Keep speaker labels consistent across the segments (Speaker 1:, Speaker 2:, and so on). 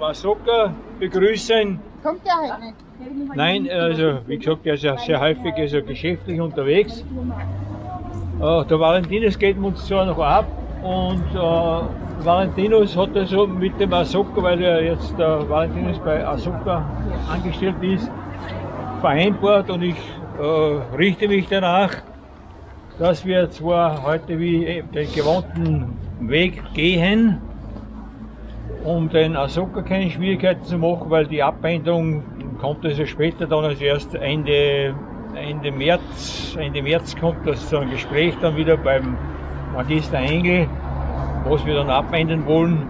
Speaker 1: Masoka begrüßen.
Speaker 2: Kommt der heute nicht?
Speaker 1: Nein, also wie gesagt, er ist ja sehr häufig also geschäftlich unterwegs. Äh, der Valentinus geht uns zwar noch ab und äh, Valentinus hat also mit dem Asoka, weil er jetzt der Valentinus bei Asoka angestellt ist, vereinbart und ich äh, richte mich danach, dass wir zwar heute wie den gewohnten Weg gehen, um den Asoka keine Schwierigkeiten zu machen, weil die Abänderung kommt also später dann als erst Ende, Ende März, Ende März kommt das zu einem Gespräch dann wieder beim Magister Engel, was wir dann abändern wollen.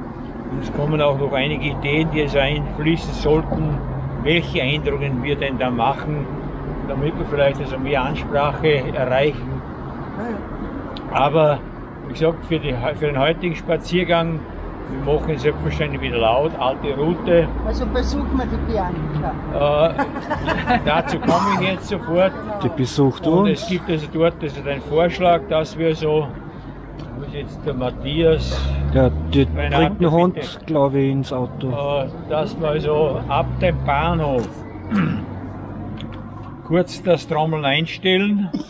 Speaker 1: Und es kommen auch noch einige Ideen, die es einfließen sollten, welche Änderungen wir denn da machen, damit wir vielleicht also mehr Ansprache erreichen. Aber wie gesagt, für, die, für den heutigen Spaziergang wir machen es selbstverständlich wieder laut, alte Route.
Speaker 2: Also besuchen wir die Bianca.
Speaker 1: Äh, dazu komme ich jetzt sofort.
Speaker 3: Die besucht
Speaker 1: Und
Speaker 3: uns.
Speaker 1: es gibt also dort also den Vorschlag, dass wir so, wo ist jetzt der Matthias,
Speaker 3: Der, der bringt einen Hund, glaube ich, ins Auto.
Speaker 1: äh, dass wir also ab dem Bahnhof kurz das Trommeln einstellen.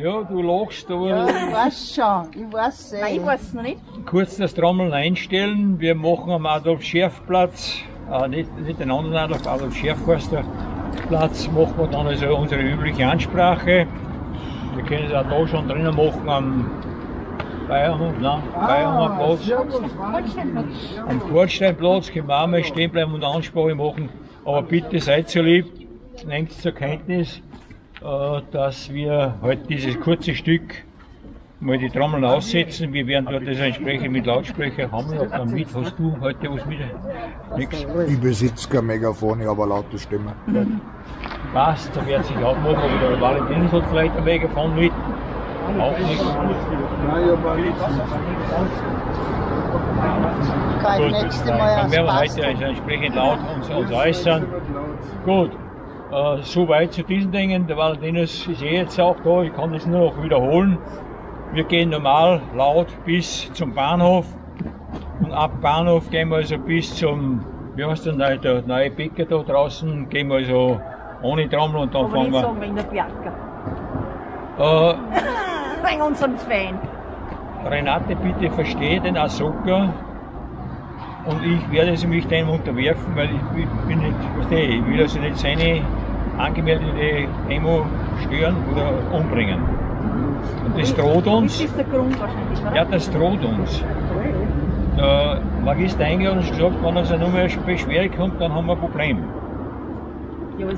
Speaker 1: Ja, du lachst, aber
Speaker 2: Ja, ich weiß schon, ich weiß eh.
Speaker 4: Nein, ich weiß es noch nicht.
Speaker 1: kurz das Trommeln einstellen. Wir machen am Adolf-Scherf-Platz, äh, nicht, nicht den anderen Adolf, Adolf Scherfhorster Platz, machen wir dann also unsere übliche Ansprache. Wir können es auch da schon drinnen machen am Bayerhof, nein, Bayerhofer Platz. Am Bordsteinplatz können wir auch mal stehen bleiben und Ansprache machen. Aber bitte seid so lieb, nehmt zur Kenntnis, dass wir heute dieses kurze Stück mal die Trommeln aussetzen. Wir werden dort das entsprechend mit Lautsprecher haben. Ja, dann mit. Hast du heute was mit? Nix.
Speaker 5: Ich besitze kein Megafon, ich habe eine laute Stimme.
Speaker 1: Passt, da wird sich auch machen. Aber der Valentinus hat vielleicht ein Megafon mit. Auch nicht.
Speaker 2: Kann ich
Speaker 1: Gut,
Speaker 2: nächste Mal
Speaker 1: dann werden wir heute also entsprechend laut uns, uns äußern. Gut, äh, soweit zu diesen Dingen. Der Valentinus ist eh jetzt auch da, ich kann das nur noch wiederholen. Wir gehen normal laut bis zum Bahnhof und ab Bahnhof gehen wir also bis zum, wie heißt der, neue- der neue Bäcker da draußen, gehen wir also ohne Trommel und dann
Speaker 4: Aber
Speaker 1: fangen wir.
Speaker 4: sagen wegen der Bianca.
Speaker 1: Äh,
Speaker 4: Wegen unserem Fan.
Speaker 1: Renate, bitte verstehe den Ahsoka und ich werde also mich dem unterwerfen, weil ich, ich bin nicht, du, ich will also nicht seine angemeldete Emo stören oder umbringen. Und das droht
Speaker 4: Das
Speaker 1: uns,
Speaker 4: ist der Grund wahrscheinlich, oder?
Speaker 1: ja, das droht uns. Der Magister Engel hat uns gesagt, wenn also nur mehr Beschwerde kommt, dann haben wir ein Problem.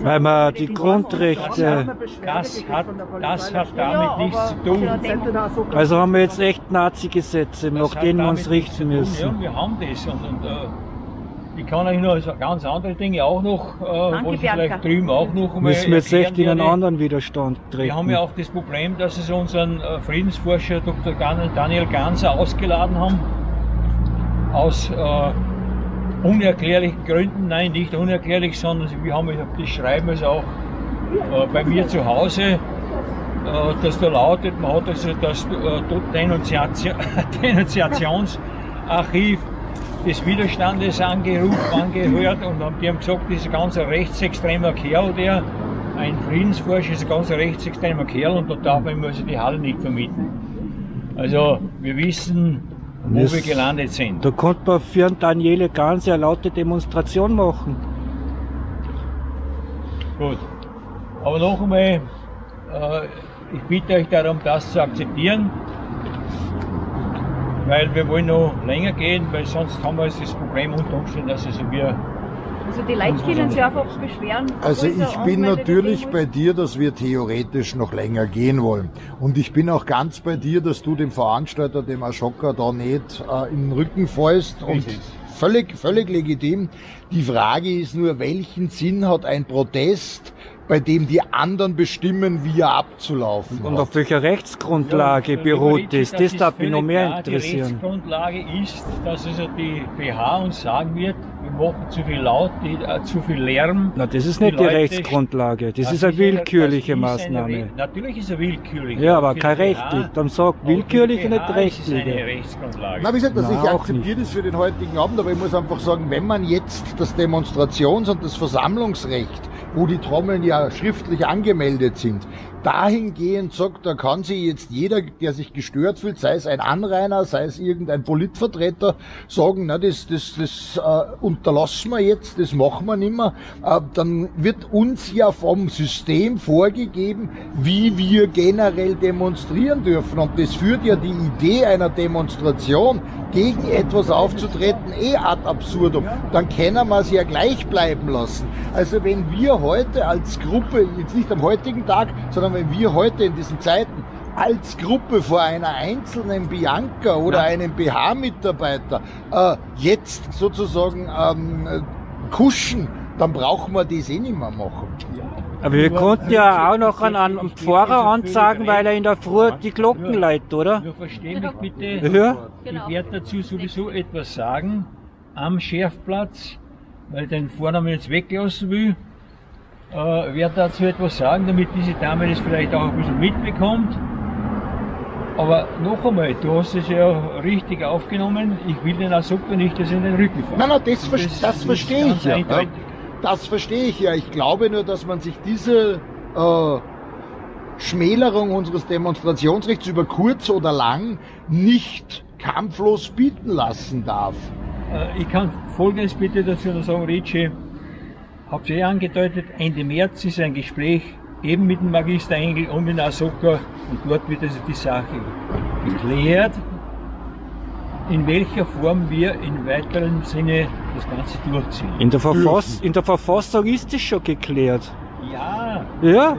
Speaker 3: Weil man die Grundrechte,
Speaker 1: Das hat, das hat damit nichts zu tun.
Speaker 3: also haben wir jetzt echt Nazi-Gesetze, nach denen wir uns richten müssen.
Speaker 1: Ja, wir haben das. Und, und äh, ich kann euch noch ganz andere Dinge auch noch, äh,
Speaker 4: Danke,
Speaker 1: wo ich vielleicht drüben auch noch einmal
Speaker 3: Müssen wir jetzt echt in einen anderen Widerstand treten.
Speaker 1: Wir haben ja auch das Problem, dass es unseren äh, Friedensforscher Dr. Daniel Ganser ausgeladen haben. Aus äh, unerklärlichen Gründen, nein, nicht unerklärlich, sondern wir haben das Schreiben also auch äh, bei mir zu Hause, äh, das da lautet, man hat also das äh, Denunziation, Denunziationsarchiv des Widerstandes angerufen, angehört und haben, die haben gesagt, das ist ein ganz rechtsextremer Kerl, der ein Friedensforscher ist ein ganz rechtsextremer Kerl und da darf man ihm also die Halle nicht vermieten. Also wir wissen, wo
Speaker 3: Das-
Speaker 1: wir gelandet sind.
Speaker 3: Da konnte man für Daniele Ganz eine laute Demonstration machen.
Speaker 1: Gut. Aber noch einmal, äh, ich bitte euch darum, das zu akzeptieren, weil wir wollen noch länger gehen, weil sonst haben wir das Problem unter Umständen, dass also wir
Speaker 4: Also die Leute können sich einfach beschweren.
Speaker 5: Also ich bin natürlich bei dir, dass wir theoretisch noch länger gehen wollen. Und ich bin auch ganz bei dir, dass du dem Veranstalter, dem Ashoka, da nicht äh, in den Rücken fällst. Und völlig, völlig legitim. Die Frage ist nur, welchen Sinn hat ein Protest, bei dem die anderen bestimmen, wie er abzulaufen
Speaker 3: Und
Speaker 5: hat?
Speaker 3: auf welcher Rechtsgrundlage
Speaker 1: Ja,
Speaker 3: beruht
Speaker 1: lieber Richard,
Speaker 3: das? Das
Speaker 1: ist
Speaker 3: darf mich noch mehr
Speaker 1: klar. Die
Speaker 3: interessieren.
Speaker 1: Rechtsgrundlage ist, dass also die BH uns sagen wird, wir machen zu viel Laut, die, äh, zu viel Lärm.
Speaker 3: Na, das ist nicht die
Speaker 1: Leute-
Speaker 3: Rechtsgrundlage. Das
Speaker 1: Das
Speaker 3: ist eine willkürliche
Speaker 1: ist eine
Speaker 3: Maßnahme.
Speaker 1: Re- Natürlich ist eine willkürliche.
Speaker 3: Ja, aber kein rechtlich. Dann sag
Speaker 1: aber
Speaker 3: willkürlich nicht
Speaker 1: BH ist es eine. Rechtsgrundlage.
Speaker 6: Na, wie gesagt, also ich
Speaker 3: auch
Speaker 6: akzeptiere das für den heutigen Abend, aber ich muss einfach sagen, wenn man jetzt das Demonstrations- und das Versammlungsrecht, wo die Trommeln ja schriftlich angemeldet sind, dahingehend sagt, da kann sich jetzt jeder, der sich gestört fühlt, sei es ein Anrainer, sei es irgendein Politvertreter, sagen, na, das, das, das äh, unterlassen wir jetzt, das machen wir nicht mehr, äh, dann wird uns ja vom System vorgegeben, wie wir generell demonstrieren dürfen. Und das führt ja die Idee einer Demonstration gegen etwas aufzutreten eh ad absurdum. Dann können wir es ja gleich bleiben lassen. Also wenn wir heute als Gruppe, jetzt nicht am heutigen Tag, sondern wenn wir heute in diesen Zeiten als Gruppe vor einer einzelnen Bianca oder
Speaker 1: Ja.
Speaker 6: einem BH-Mitarbeiter äh, jetzt sozusagen ähm, äh, kuschen, dann brauchen wir das eh nicht mehr machen.
Speaker 3: Aber wir konnten ja auch noch einen, einen Pfarrer ansagen, weil er in der Früh die Glocken leitet, oder?
Speaker 1: Nur versteh mich bitte.
Speaker 3: Ja?
Speaker 4: Genau.
Speaker 1: Ich werde dazu sowieso etwas sagen am Schärfplatz, weil den Vornamen jetzt weglassen will. Äh, werde dazu etwas sagen, damit diese Dame das vielleicht auch ein bisschen mitbekommt. Aber noch einmal, du hast es ja richtig aufgenommen. Ich will den Asuka nicht, dass er in den Rücken fällt.
Speaker 6: Nein, nein, das,
Speaker 1: Das
Speaker 6: das verstehe ich ja. ja.
Speaker 1: eindeutig.
Speaker 6: Das verstehe ich ja. Ich glaube nur, dass man sich diese äh, Schmälerung unseres Demonstrationsrechts über kurz oder lang nicht kampflos bieten lassen darf.
Speaker 1: Äh, Ich kann Folgendes bitte dazu noch sagen, Ricci. Habt ihr eh angedeutet, Ende März ist ein Gespräch eben mit dem Magister Engel und mit Asoka und dort wird also die Sache geklärt, in welcher Form wir im weiteren Sinne das Ganze durchziehen.
Speaker 3: In der, Verfass in der Verfassung ist das schon geklärt.
Speaker 1: Ja,
Speaker 3: Ja?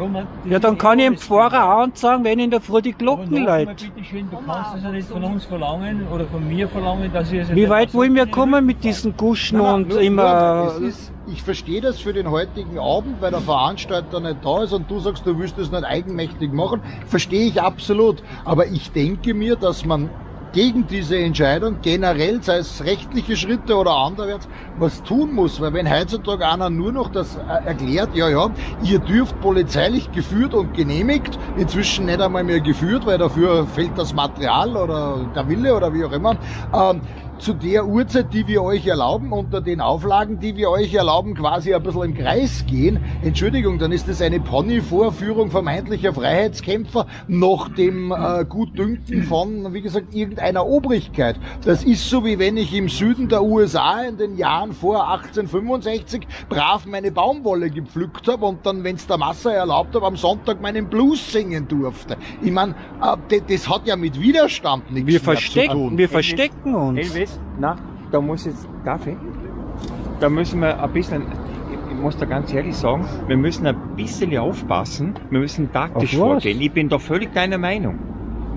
Speaker 3: Ja, dann kann ich dem Pfarrer auch ansagen, wenn in der Früh die Glocken leitet.
Speaker 1: bitteschön, du kannst also nicht von uns verlangen oder von mir verlangen, dass ich es
Speaker 3: Wie weit wollen wir kommen mit diesen Guschen
Speaker 6: Nein, nein,
Speaker 3: und
Speaker 6: nur-
Speaker 3: immer...
Speaker 6: nur, es ist, ich verstehe das für den heutigen Abend, weil der Veranstalter nicht da ist und du sagst, du willst das nicht eigenmächtig machen. Verstehe ich absolut. Aber ich denke mir, dass man gegen diese Entscheidung generell, sei es rechtliche Schritte oder anderwärts, was tun muss. Weil wenn heutzutage einer nur noch das äh, erklärt, ja, ja, ihr dürft polizeilich geführt und genehmigt, inzwischen nicht einmal mehr geführt, weil dafür fehlt das Material oder der Wille oder wie auch immer, ähm, zu der Uhrzeit, die wir euch erlauben, unter den Auflagen, die wir euch erlauben, quasi ein bisschen im Kreis gehen. Entschuldigung, dann ist das eine Ponyvorführung vermeintlicher Freiheitskämpfer nach dem äh, Gutdünken von, wie gesagt, irgendeiner Obrigkeit. Das ist so, wie wenn ich im Süden der USA in den Jahren vor 1865 brav meine Baumwolle gepflückt habe und dann, wenn es der Masse erlaubt habe, am Sonntag meinen Blues singen durfte. Ich meine, äh, das, hat ja mit Widerstand nichts
Speaker 3: Wir
Speaker 6: mehr zu
Speaker 3: verstecken,
Speaker 6: tun.
Speaker 3: wir verstecken uns.
Speaker 5: Elvis, na, da muss jetzt, darf ich? Da müssen wir ein bisschen, ich muss da ganz ehrlich sagen, wir müssen ein bisschen aufpassen, wir müssen taktisch
Speaker 3: Auf
Speaker 5: vorgehen. Ich bin da völlig deiner Meinung.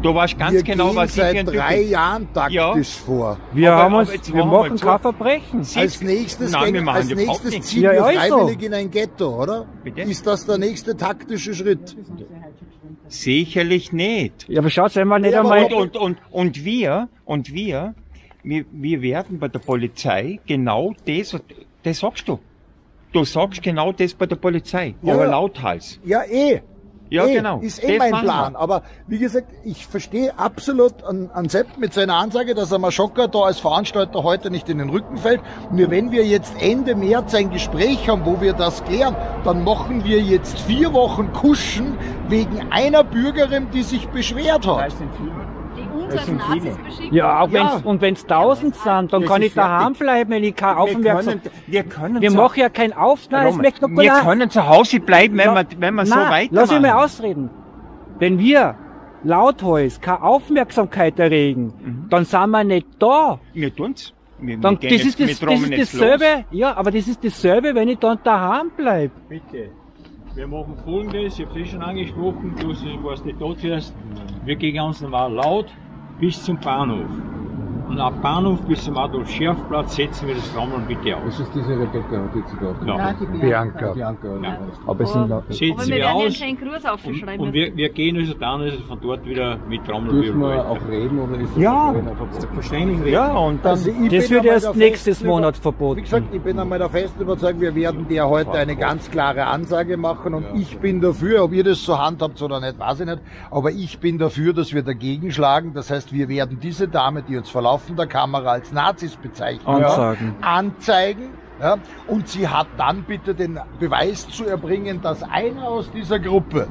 Speaker 5: Du weißt ganz
Speaker 6: wir
Speaker 5: genau, was ich
Speaker 6: seit
Speaker 5: ein Typ
Speaker 6: drei
Speaker 5: bin.
Speaker 6: Jahren taktisch vor.
Speaker 3: Wir
Speaker 5: Aber-
Speaker 3: haben
Speaker 5: aber
Speaker 3: uns,
Speaker 5: jetzt
Speaker 3: wir
Speaker 5: machen wir
Speaker 3: machen kein Verbrechen.
Speaker 5: Sie-
Speaker 6: Als nächstes,
Speaker 5: Nein, wir
Speaker 6: als nächstes ziehen
Speaker 3: Ja,
Speaker 6: wir
Speaker 3: ja, ist so.
Speaker 6: freiwillig in ein Ghetto, oder?
Speaker 5: Bitte?
Speaker 6: Ist das der nächste taktische Schritt?
Speaker 5: Sicherlich nicht.
Speaker 3: Ja, aber schaut, wenn wir nicht
Speaker 6: Ja,
Speaker 3: einmal...
Speaker 5: Und, und, und, und wir, und wir, wir, wir werden bei der Polizei genau das, das sagst du. Du sagst genau das bei der Polizei,
Speaker 6: Ja.
Speaker 5: aber lauthals.
Speaker 6: Ja, eh.
Speaker 5: Ja,
Speaker 6: eh,
Speaker 5: genau.
Speaker 6: Ist eh
Speaker 5: Das
Speaker 6: mein Plan.
Speaker 5: wir.
Speaker 6: Aber wie gesagt, ich verstehe absolut an, an Sepp mit seiner Ansage, dass er Maschoka da als Veranstalter heute nicht in den Rücken fällt. Nur wenn wir jetzt Ende März ein Gespräch haben, wo wir das klären, dann machen wir jetzt vier Wochen Kuschen wegen einer Bürgerin, die sich beschwert hat.
Speaker 4: Die uns
Speaker 5: Das sind
Speaker 4: Nazis
Speaker 5: viele.
Speaker 4: beschicken.
Speaker 3: Ja, auch
Speaker 6: Ja.
Speaker 3: wenn's, und wenn's tausend sind, dann
Speaker 5: Das
Speaker 3: kann ich daheim
Speaker 5: fertig.
Speaker 3: bleiben, wenn ich kein
Speaker 5: Wir
Speaker 3: Aufmerksam...
Speaker 5: können, wir können,
Speaker 3: Wir
Speaker 5: zu,
Speaker 3: machen ja kein es noch
Speaker 5: wir können zu Hause bleiben, wenn
Speaker 3: Ja.
Speaker 5: wir, wenn wir so
Speaker 3: Nein,
Speaker 5: weitermachen.
Speaker 3: Lass mich mal ausreden. Wenn wir lauthals keine Aufmerksamkeit erregen,
Speaker 5: Mhm.
Speaker 3: dann sind wir nicht da.
Speaker 5: Wir tun's. Wir,
Speaker 3: Dann,
Speaker 5: wir
Speaker 3: das
Speaker 5: gehen
Speaker 3: ist
Speaker 5: jetzt,
Speaker 3: das,
Speaker 5: wir
Speaker 3: das ist
Speaker 5: jetzt
Speaker 3: dasselbe, ja, aber das ist dasselbe, wenn ich dann daheim bleib.
Speaker 1: Bitte. Wir machen folgendes, ich habe es eh schon angesprochen, du warst nicht da zuerst. Wir gehen ganz normal laut bis zum Bahnhof. Und ab Bahnhof bis zum Adolf-Scherf-Platz setzen wir das Trommeln bitte aus.
Speaker 7: Das ist diese Rebecca, hat jetzt sogar.
Speaker 1: Ja.
Speaker 2: Die
Speaker 6: Bianca.
Speaker 7: Bianca.
Speaker 1: Ja.
Speaker 3: Aber es sind noch,
Speaker 1: Setzen
Speaker 4: Aber wir
Speaker 1: wir
Speaker 4: werden ja
Speaker 1: aus
Speaker 4: einen Gruß
Speaker 1: und,
Speaker 4: aufschreiben.
Speaker 1: und wir, wir gehen also dann also von dort wieder mit Trommeln
Speaker 7: Dürfen wir auch reden oder ist das
Speaker 3: Ja.
Speaker 1: Wahrscheinlich reden.
Speaker 5: Ja, und dann,
Speaker 6: Also ich
Speaker 3: das wird erst nächstes Monat verboten.
Speaker 6: Wie gesagt, ich bin einmal der festen Überzeugung, wir werden dir heute eine ganz klare Ansage machen und ich bin dafür, ob ihr das so handhabt oder nicht, weiß ich nicht, aber ich bin dafür, dass wir dagegen schlagen. Das heißt, wir werden diese Dame, die uns vor laufender Kamera als Nazis bezeichnet,
Speaker 3: Ansagen.
Speaker 6: anzeigen. Ja, und sie hat dann bitte den Beweis zu erbringen, dass einer aus dieser Gruppe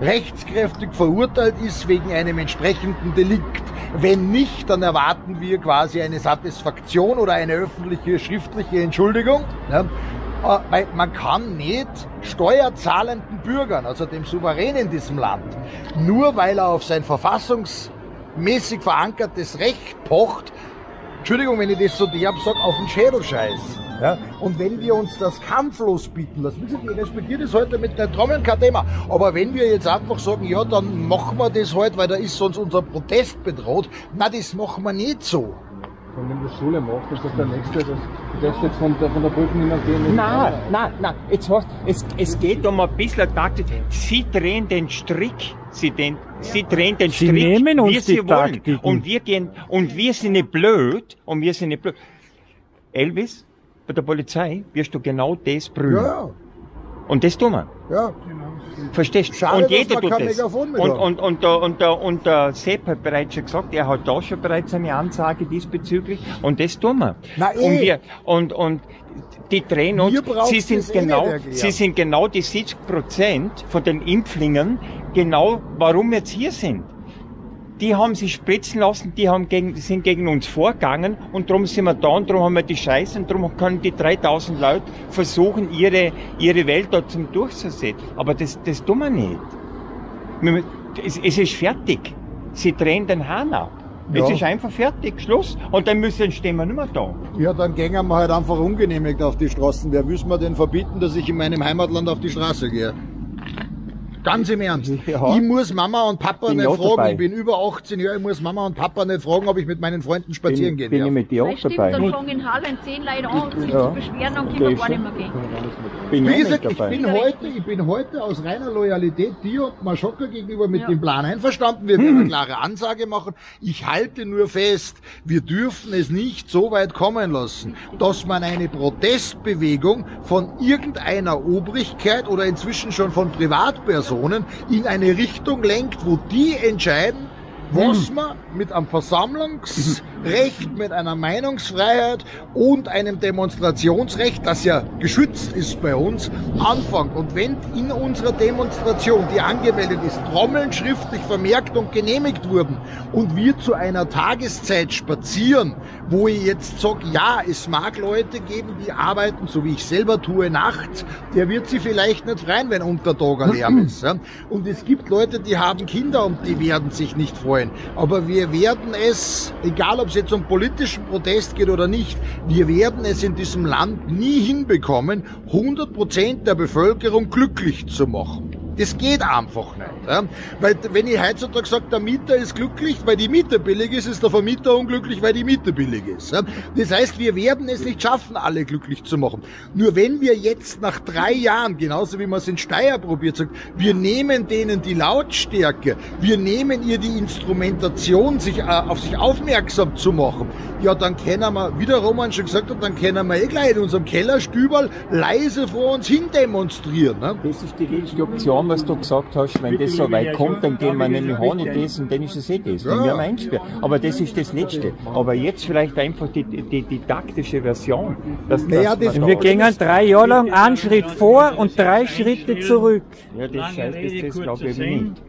Speaker 6: rechtskräftig verurteilt ist wegen einem entsprechenden Delikt. Wenn nicht, dann erwarten wir quasi eine Satisfaktion oder eine öffentliche schriftliche Entschuldigung. Ja. Äh, Weil man kann nicht steuerzahlenden Bürgern, also dem Souverän in diesem Land, nur weil er auf sein verfassungsmäßig verankertes Recht pocht, Entschuldigung, wenn ich das so derb sag, auf den Schädel scheiß. Ja? Und wenn wir uns das kampflos bieten lassen, ich respektiere das heute mit den Trommeln kein Thema, aber wenn wir jetzt einfach sagen, ja, dann machen wir das halt, weil da ist sonst unser Protest bedroht, na, das machen wir nicht so.
Speaker 7: Und wenn du Schule machst, ist das der nächste, das, du darfst jetzt von der, von der Brücke nicht mehr gehen.
Speaker 5: Nein, nein, nein. Jetzt hast, es, es geht um ein bisschen Taktik. Sie drehen den Strick. Sie, den, sie drehen den
Speaker 3: Sie
Speaker 5: Strick,
Speaker 3: nehmen uns
Speaker 5: wie
Speaker 3: die
Speaker 5: sie wollen.
Speaker 3: Taktiken.
Speaker 5: Und wir gehen, und wir sind nicht blöd, und wir sind nicht blöd. Elvis, bei der Polizei wirst du genau das prüfen.
Speaker 6: Ja,
Speaker 5: Und das tun wir.
Speaker 6: ja.
Speaker 5: Verstehst?
Speaker 6: Schade,
Speaker 5: und jeder tut das. Und, und, und, der, und, der, und der Sepp hat bereits schon gesagt, er hat da schon bereits eine Ansage diesbezüglich. Und das tun wir.
Speaker 6: Na, eh.
Speaker 5: und, wir und, und die drehen uns, sie sind
Speaker 6: eh
Speaker 5: genau,
Speaker 6: erklären.
Speaker 5: sie sind genau die 70 Prozent von den Impflingen, genau warum wir jetzt hier sind. Die haben sich spritzen lassen, die haben gegen, sind gegen uns vorgegangen und darum sind wir da und darum haben wir die Scheiße und darum können die 3000 Leute versuchen, ihre, ihre Welt dort zum durchzusetzen. Aber das, das tun wir nicht. Wir- Es, es ist fertig. Sie drehen den Hahn ab. Es
Speaker 6: Ja.
Speaker 5: ist einfach fertig, Schluss. Und dann müssen, stehen wir nicht mehr da.
Speaker 6: Ja, dann gehen wir halt einfach ungenehmigt auf die Straßen. Wer will mir denn verbieten, dass ich in meinem Heimatland auf die Straße gehe? Ganz im Ernst.
Speaker 5: Ja.
Speaker 6: Ich muss Mama und Papa
Speaker 5: Bin
Speaker 6: nicht
Speaker 5: ich
Speaker 6: fragen.
Speaker 5: dabei.
Speaker 6: Ich bin über 18 Jahre. Ich muss Mama und Papa nicht fragen, ob ich mit meinen Freunden spazieren gehen
Speaker 5: bin ich
Speaker 6: darf.
Speaker 5: mit dir auch
Speaker 4: Das stimmt,
Speaker 5: dabei.
Speaker 4: dann fangen in Hallen zehn Leute an, sich
Speaker 5: Ja.
Speaker 4: zu beschweren, dann können wir gar nicht mehr gehen.
Speaker 5: Bin
Speaker 6: Wie gesagt, ich
Speaker 5: dabei.
Speaker 6: bin heute, ich bin heute aus reiner Loyalität dir und Maschokka gegenüber mit
Speaker 4: Ja.
Speaker 6: dem Plan einverstanden. Wir werden eine klare Ansage machen. Ich halte nur fest, wir dürfen es nicht so weit kommen lassen, dass man eine Protestbewegung von irgendeiner Obrigkeit oder inzwischen schon von Privatpersonen in eine Richtung lenkt, wo die entscheiden, was man mit einem Versammlungsrecht, mit einer Meinungsfreiheit und einem Demonstrationsrecht, das ja geschützt ist bei uns, anfängt. Und wenn in unserer Demonstration, die angemeldet ist, Trommeln schriftlich vermerkt und genehmigt wurden und wir zu einer Tageszeit spazieren, wo ich jetzt sage, ja, es mag Leute geben, die arbeiten, so wie ich selber tue, nachts, der wird sie vielleicht nicht freuen, wenn Untertag ein Lärm ist. Und es gibt Leute, die haben Kinder und die werden sich nicht freuen. Aber wir werden es, egal ob es jetzt um politischen Protest geht oder nicht, wir werden es in diesem Land nie hinbekommen, 100% der Bevölkerung glücklich zu machen. Das geht einfach nicht. Ja? Weil wenn ich heutzutage sage, der Mieter ist glücklich, weil die Miete billig ist, ist der Vermieter unglücklich, weil die Miete billig ist. Ja? Das heißt, wir werden es nicht schaffen, alle glücklich zu machen. Nur wenn wir jetzt nach drei Jahren, genauso wie man es in Steyr probiert, sagt, wir nehmen denen die Lautstärke, wir nehmen ihr die Instrumentation, sich äh, auf sich aufmerksam zu machen, ja, dann können wir, wie der Roman schon gesagt hat, dann können wir eh gleich in unserem Kellerstüberl leise vor uns hin demonstrieren. Ne?
Speaker 5: Das ist die letzte Option, was du gesagt hast. Wenn das so weit kommt, dann gehen wir nämlich an in das und dann ist es eh das. Dann werden wir einsperren. Aber das ist das Letzte. Aber jetzt vielleicht einfach die, die, die taktische Version. Dass,
Speaker 6: Naja, das-
Speaker 3: Wir
Speaker 5: da-
Speaker 3: gehen drei Jahre lang einen Schritt vor und drei Schritte zurück.
Speaker 5: Ja, das heißt,
Speaker 1: Rede,
Speaker 5: das, das glaube ich nicht.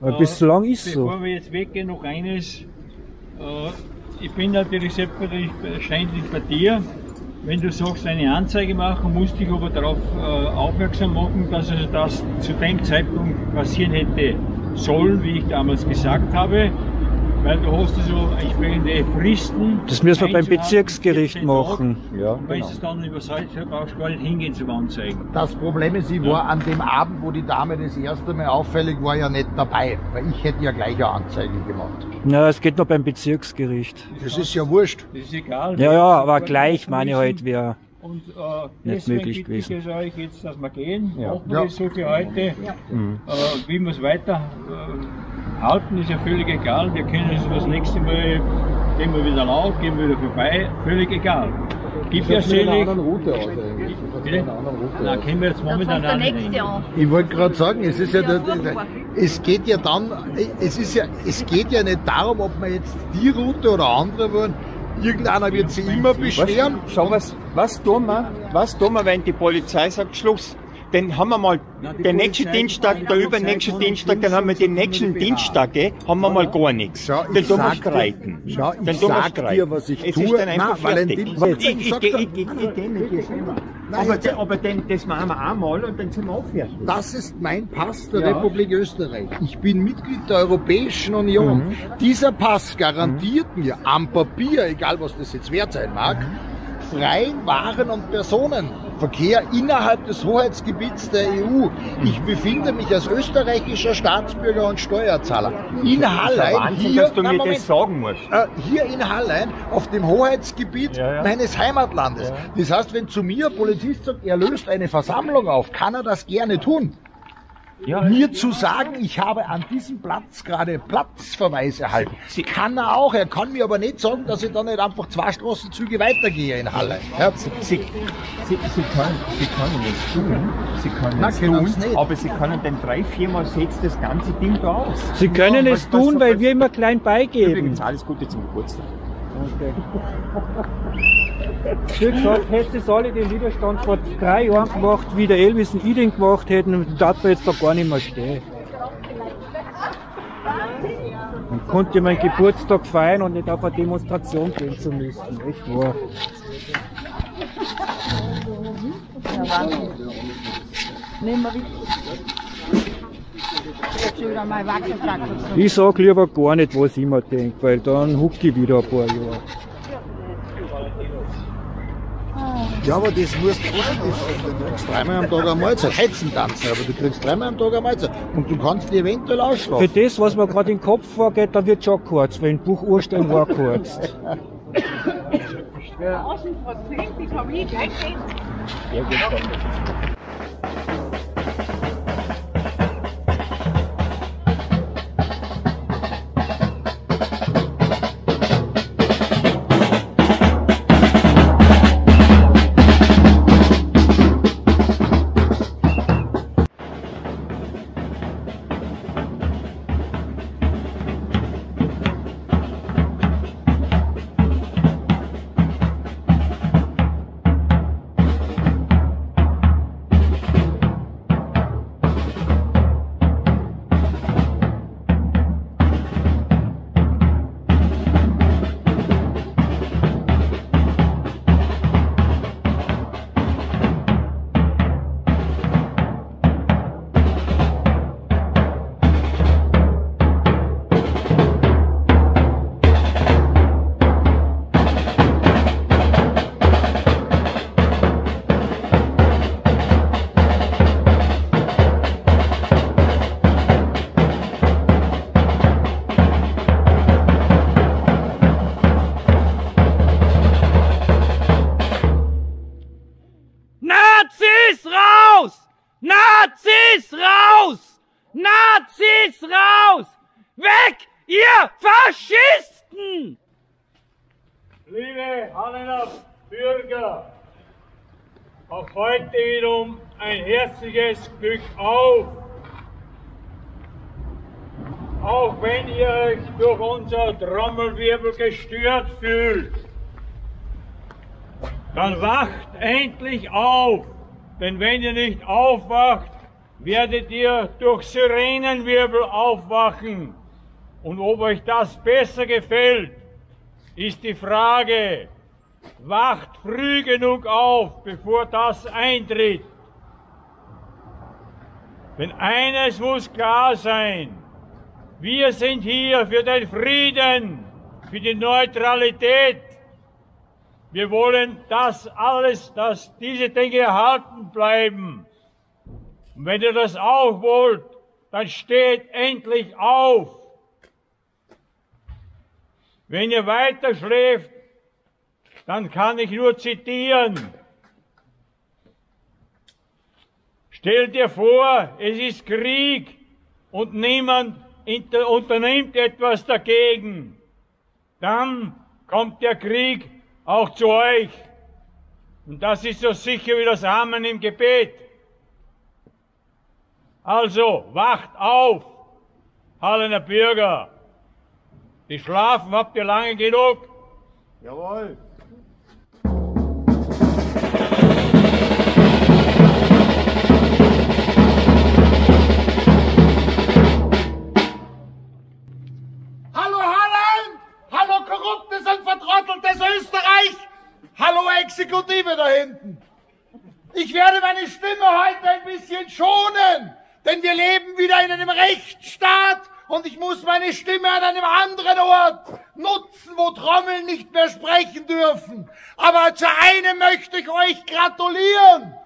Speaker 3: Aber bis so lang ist so.
Speaker 1: Bevor wir jetzt weggehen, noch eines. Äh, ich bin natürlich selbstverständlich bei dir. Wenn du sagst, eine Anzeige machen, musst dich aber darauf äh, aufmerksam machen, dass also das zu dem Zeitpunkt passieren hätte sollen, wie ich damals gesagt habe. Weil du hast ja so entsprechende Fristen.
Speaker 3: Das müssen wir beim Bezirksgericht
Speaker 1: 14 Tage.
Speaker 3: machen.
Speaker 5: Ja,
Speaker 1: Und wenn
Speaker 5: genau.
Speaker 1: es dann überseit, brauchst du gar nicht hingehen zum Anzeigen.
Speaker 6: Das Problem ist, ich war an dem Abend, wo die Dame das erste Mal auffällig war, ja nicht dabei. Weil ich hätte ja gleich eine Anzeige gemacht.
Speaker 3: Ja, es geht noch beim Bezirksgericht.
Speaker 6: Das ist ja wurscht.
Speaker 1: Das ist egal.
Speaker 3: Ja, ja, aber gleich meine ich halt, wer.
Speaker 1: Und äh,
Speaker 3: Nicht
Speaker 1: deswegen
Speaker 3: möglich
Speaker 1: ich
Speaker 3: gewesen.
Speaker 1: es euch jetzt, dass wir gehen.
Speaker 5: Ja.
Speaker 1: Machen wir
Speaker 6: Ja.
Speaker 1: so für heute.
Speaker 3: Mhm.
Speaker 1: Äh, wie wir es weiter äh, halten, ist ja völlig egal. Wir können es das nächste Mal, gehen wir wieder laut, gehen wir wieder vorbei, völlig egal. Gibt ja
Speaker 7: Route
Speaker 1: na, können wir jetzt momentan
Speaker 4: der nächste an.
Speaker 6: Ich wollte gerade sagen, es ist ja,
Speaker 4: Ja,
Speaker 6: der,
Speaker 4: furchtbar.
Speaker 6: es geht ja dann, es ist ja, es geht ja nicht darum, ob wir jetzt die Route oder andere wollen. Irgendeiner wird sich immer beschweren.
Speaker 5: Was, schau, was, was tun wir, was tun wir, wenn die Polizei sagt Schluss? Dann haben wir mal den nächsten Dienstag, der übernächsten Dienstag, dann haben wir die nächsten Dienstage, haben wir mal gar nichts.
Speaker 6: Schau,
Speaker 5: Dann
Speaker 6: ich
Speaker 5: tun wir streiten.
Speaker 6: schau, ich
Speaker 5: dann tun wir
Speaker 6: sag
Speaker 5: streiten.
Speaker 6: dir, was ich
Speaker 5: es
Speaker 6: tue.
Speaker 5: Ist dann einfach
Speaker 6: Na,
Speaker 5: fertig. ich, ich, ich, ich, ich, ich selber.
Speaker 6: Nein,
Speaker 5: Aber, den- aber den, das machen wir einmal und dann sind wir auch fertig.
Speaker 6: Das ist mein Pass der
Speaker 5: Ja.
Speaker 6: Republik Österreich. Ich bin Mitglied der Europäischen Union.
Speaker 5: Mhm.
Speaker 6: Dieser Pass garantiert mir am Papier, egal was das jetzt wert sein mag, freien Waren- und Personenverkehr innerhalb des Hoheitsgebiets der EU. Ich befinde mich als österreichischer Staatsbürger und Steuerzahler in Hallein,
Speaker 5: Wahnsinn,
Speaker 6: hier,
Speaker 5: dass du mir
Speaker 6: Moment.
Speaker 5: das sagen musst.
Speaker 6: äh, hier in Hallein auf dem Hoheitsgebiet
Speaker 5: Ja, ja.
Speaker 6: meines Heimatlandes. Das heißt, wenn zu mir ein Polizist sagt, er löst eine Versammlung auf, kann er das gerne tun.
Speaker 5: Ja,
Speaker 6: Mir zu sagen, ich habe an diesem Platz gerade Platzverweis erhalten, kann er auch. Er kann mir aber nicht sagen, dass ich da nicht einfach zwei Straßenzüge weitergehe in Halle. Ja,
Speaker 5: Sie, Sie, Sie, Sie, können, Sie können es tun, Sie können
Speaker 6: Na,
Speaker 5: es tun,
Speaker 6: nicht.
Speaker 5: aber Sie können dann drei, viermal setzt das ganze Ding da aus.
Speaker 3: Sie können
Speaker 5: Ja,
Speaker 3: es
Speaker 5: was- was-
Speaker 3: tun, weil
Speaker 5: was-
Speaker 3: wir immer klein beigeben.
Speaker 5: Übrigens, alles Gute zum Geburtstag.
Speaker 3: Wie gesagt, hätte alle den Widerstand vor drei Jahren gemacht, wie der Elvis und ich den gemacht hätten, darf man jetzt da gar nicht mehr stehen. Dann konnte ich meinen Geburtstag feiern und nicht auf eine Demonstration gehen zu müssen. Echt wahr. Ich sag lieber gar nicht, was ich mir denke, weil dann hucke ich wieder ein paar Jahre.
Speaker 6: Ja aber das musst du Du kriegst dreimal am Tag eine Mahlzeit. Heizen tanzen, aber du kriegst dreimal am Tag eine Mahlzeit. Und du kannst die eventuell
Speaker 3: Für
Speaker 6: ausschlafen.
Speaker 3: das, was mir gerade in den Kopf vorgeht, da wird schon kurz, weil im Buch Urstein war kurz.
Speaker 2: Nazis
Speaker 1: Liebe Hannener Bürger, auch heute wiederum ein herzliches Glück auf. Auch wenn ihr euch durch unser Trommelwirbel gestört fühlt, dann wacht endlich auf. Denn wenn ihr nicht aufwacht, werdet ihr durch Sirenenwirbel aufwachen. Und ob euch das besser gefällt, ist die Frage, wacht früh genug auf, bevor das eintritt. Denn eines muss klar sein, Wir sind hier für den Frieden, für die Neutralität. Wir wollen das alles, dass diese Dinge erhalten bleiben. Und wenn ihr das auch wollt, dann steht endlich auf. Wenn ihr weiter schläft, dann kann ich nur zitieren. Stell dir vor, es ist Krieg und niemand unternimmt etwas dagegen. Dann kommt der Krieg auch zu euch. Und das ist so sicher wie das Amen im Gebet. Also, wacht auf, Hallener Bürger. Die schlafen habt ihr lange genug.
Speaker 5: Jawohl.
Speaker 6: Hallo Holland! Hallo korruptes und vertrotteltes Österreich! Hallo Exekutive da hinten! Ich werde meine Stimme heute ein bisschen schonen, denn wir leben wieder in einem Rechtsstaat und ich muss meine Stimme an einem anderen Ort nutzen, wo Trommeln nicht mehr sprechen dürfen. Aber zu einem möchte ich euch gratulieren.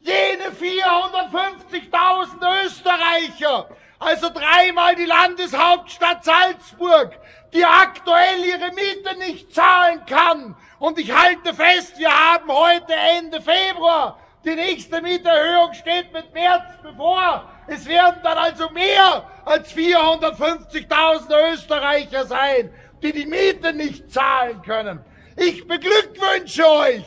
Speaker 6: Jene 450.000 Österreicher, also dreimal die Landeshauptstadt Salzburg, die aktuell ihre Miete nicht zahlen kann. Und ich halte fest, wir haben heute Ende Februar. Die nächste Mieterhöhung steht mit März bevor. Es werden dann also mehr als 450.000 Österreicher sein, die die Miete nicht zahlen können. Ich beglückwünsche euch.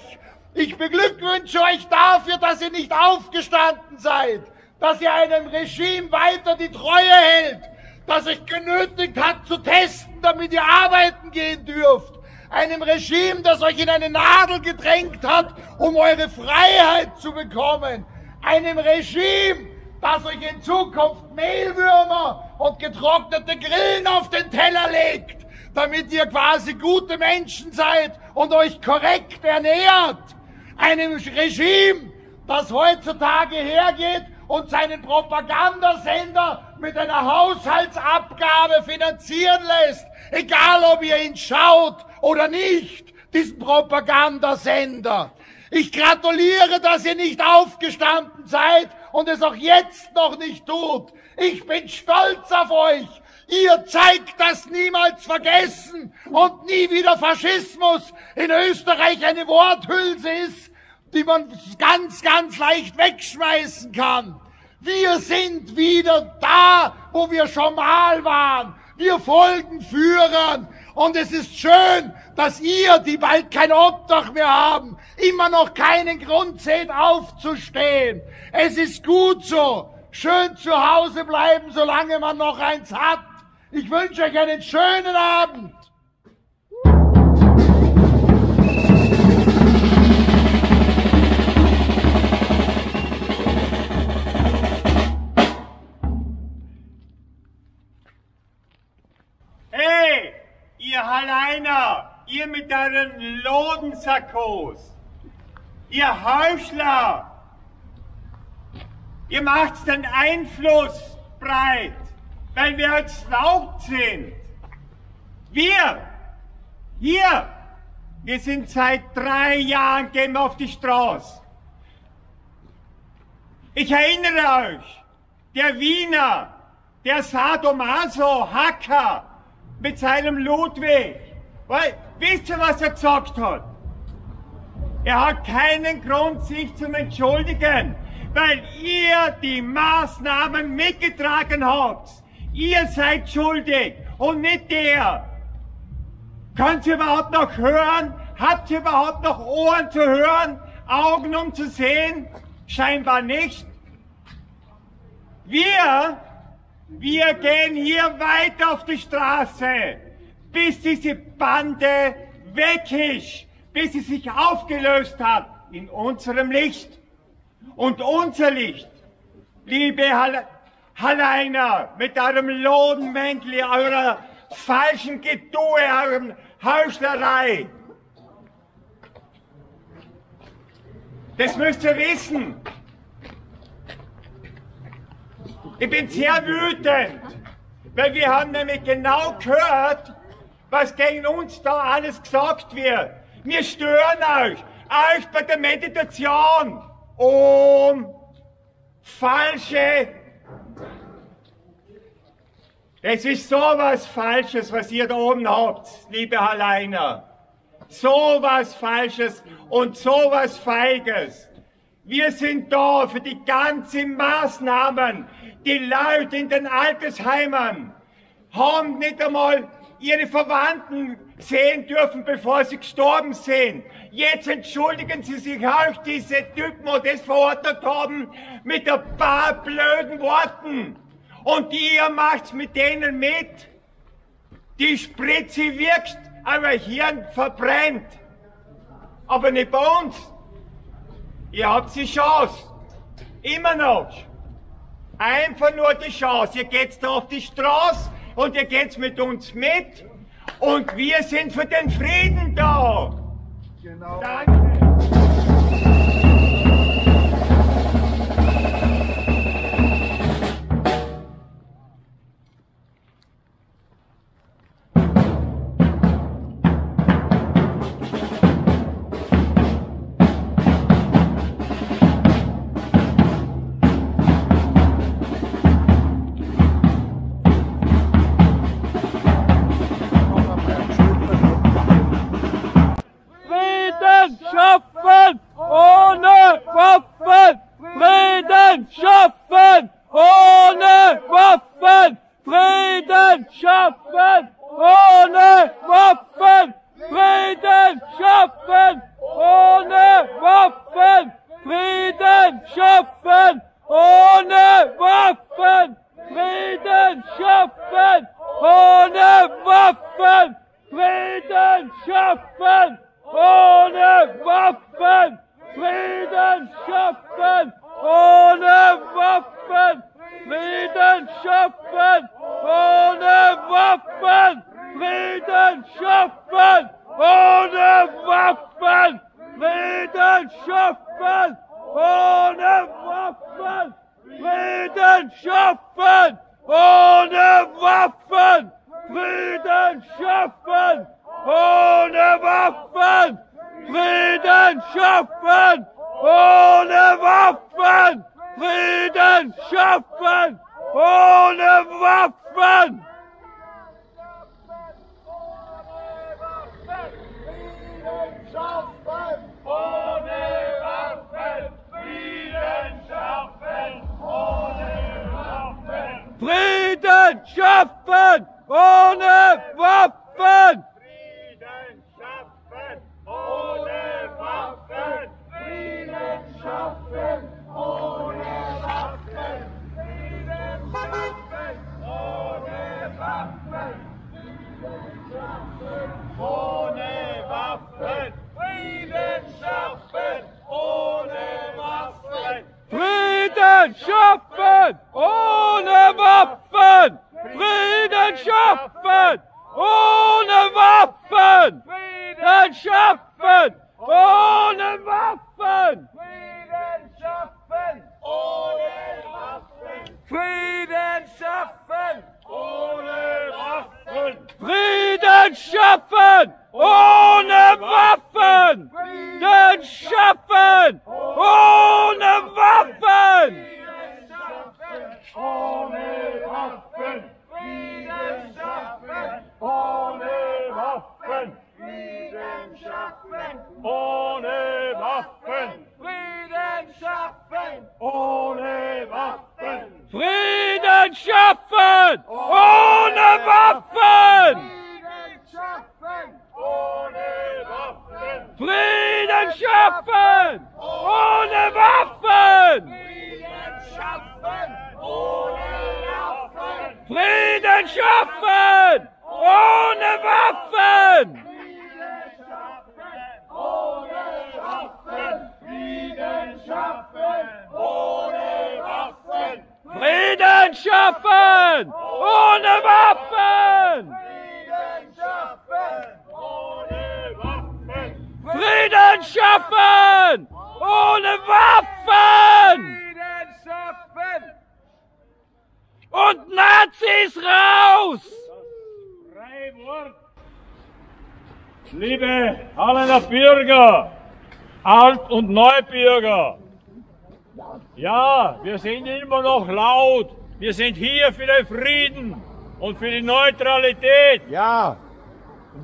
Speaker 6: Ich beglückwünsche euch dafür, dass ihr nicht aufgestanden seid, dass ihr einem Regime weiter die Treue hält, das euch genötigt hat zu testen, damit ihr arbeiten gehen dürft. Einem Regime, das euch in eine Nadel gedrängt hat, um eure Freiheit zu bekommen. Einem Regime, das euch in Zukunft Mehlwürmer und getrocknete Grillen auf den Teller legt, damit ihr quasi gute Menschen seid und euch korrekt ernährt. Einem Regime, das heutzutage hergeht und seinen Propagandasender mit einer Haushaltsabgabe finanzieren lässt, egal ob ihr ihn schaut oder nicht, diesen Propagandasender. Ich gratuliere, dass ihr nicht aufgestanden seid und es auch jetzt noch nicht tut. Ich bin stolz auf euch. Ihr zeigt das niemals vergessen und nie wieder Faschismus in Österreich eine Worthülse ist, die man ganz, ganz leicht wegschmeißen kann. Wir sind wieder da, wo wir schon mal waren. Wir folgen Führern. Und es ist schön, dass ihr, die bald kein Obdach mehr haben, immer noch keinen Grund seht, aufzustehen. Es ist gut so. Schön zu Hause bleiben, solange man noch eins hat. Ich wünsche euch einen schönen Abend.
Speaker 8: Ihr Halleiner, ihr mit euren Lodensackos, ihr Heuchler, ihr macht den Einfluss breit, weil wir als laut sind. Wir, hier, wir sind seit drei Jahren gehen auf die Straße. Ich erinnere euch, der Wiener, der Sadomaso Hacker mit seinem Ludwig, weil, wisst ihr, was er gesagt hat? Er hat keinen Grund, sich zu entschuldigen, weil ihr die Maßnahmen mitgetragen habt. Ihr seid schuldig und nicht der. Könnt ihr überhaupt noch hören? Habt ihr überhaupt noch Ohren zu hören? Augen um zu sehen? Scheinbar nicht. Wir, wir gehen hier weiter auf die Straße, bis diese Bande weg ist, bis sie sich aufgelöst hat in unserem Licht. Und unser Licht, liebe Hall Halleiner, mit eurem Lodenmäntel, eurer falschen Getue, eurem Heuchlerei. Das müsst ihr wissen. Ich bin sehr wütend.
Speaker 3: Weil wir haben nämlich genau gehört, was gegen uns da alles gesagt wird. Wir stören euch, euch bei der Meditation. Um falsche. Es ist sowas Falsches, was ihr da oben habt, liebe Halleiner. Sowas Falsches und sowas Feiges. Wir sind da für die ganzen Maßnahmen. Die Leute in den Altersheimen haben nicht einmal ihre Verwandten sehen dürfen, bevor sie gestorben sind. Jetzt entschuldigen sie sich auch, diese Typen, die das verordnet haben, mit ein paar blöden Worten. Und ihr macht's mit denen mit. Die Spritze wirkt, aber Hirn verbrennt. Aber nicht bei uns. Ihr habt die Chance. Immer noch. Einfach nur die Chance. Ihr geht da auf die Straße und ihr geht mit uns mit. Und wir sind für den Frieden da.
Speaker 8: Genau.
Speaker 3: Danke.
Speaker 1: Amém.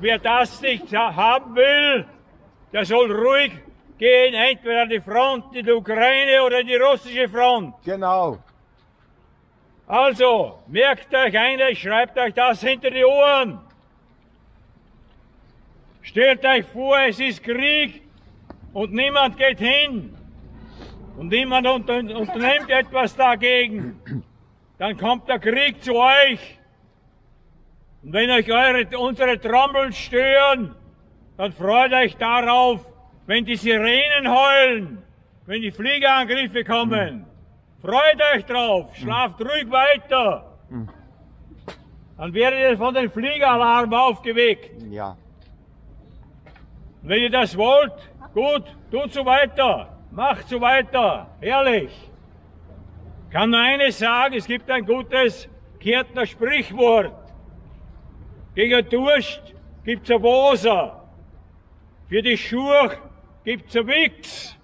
Speaker 1: Wer das nicht ha- haben will, der soll ruhig gehen, entweder an die Front in die Ukraine oder in die russische Front.
Speaker 8: Genau.
Speaker 1: Also, merkt euch eines, schreibt euch das hinter die Ohren. Stellt euch vor, es ist Krieg und niemand geht hin und niemand unter, unternimmt etwas dagegen. Dann kommt der Krieg zu euch. Und wenn euch eure, unsere Trommeln stören, dann freut euch darauf, wenn die Sirenen heulen, wenn die Fliegerangriffe kommen. Freut euch drauf, schlaft ruhig weiter. Dann werdet ihr von den Fliegeralarm aufgeweckt.
Speaker 8: Ja.
Speaker 1: Und wenn ihr das wollt, gut, tut so weiter. Macht so weiter. Herrlich. Kann nur eines sagen, es gibt ein gutes Kärtner Sprichwort. Gegen Durst gibt's ein Wasser. Für die Schurch gibt's ein Wix.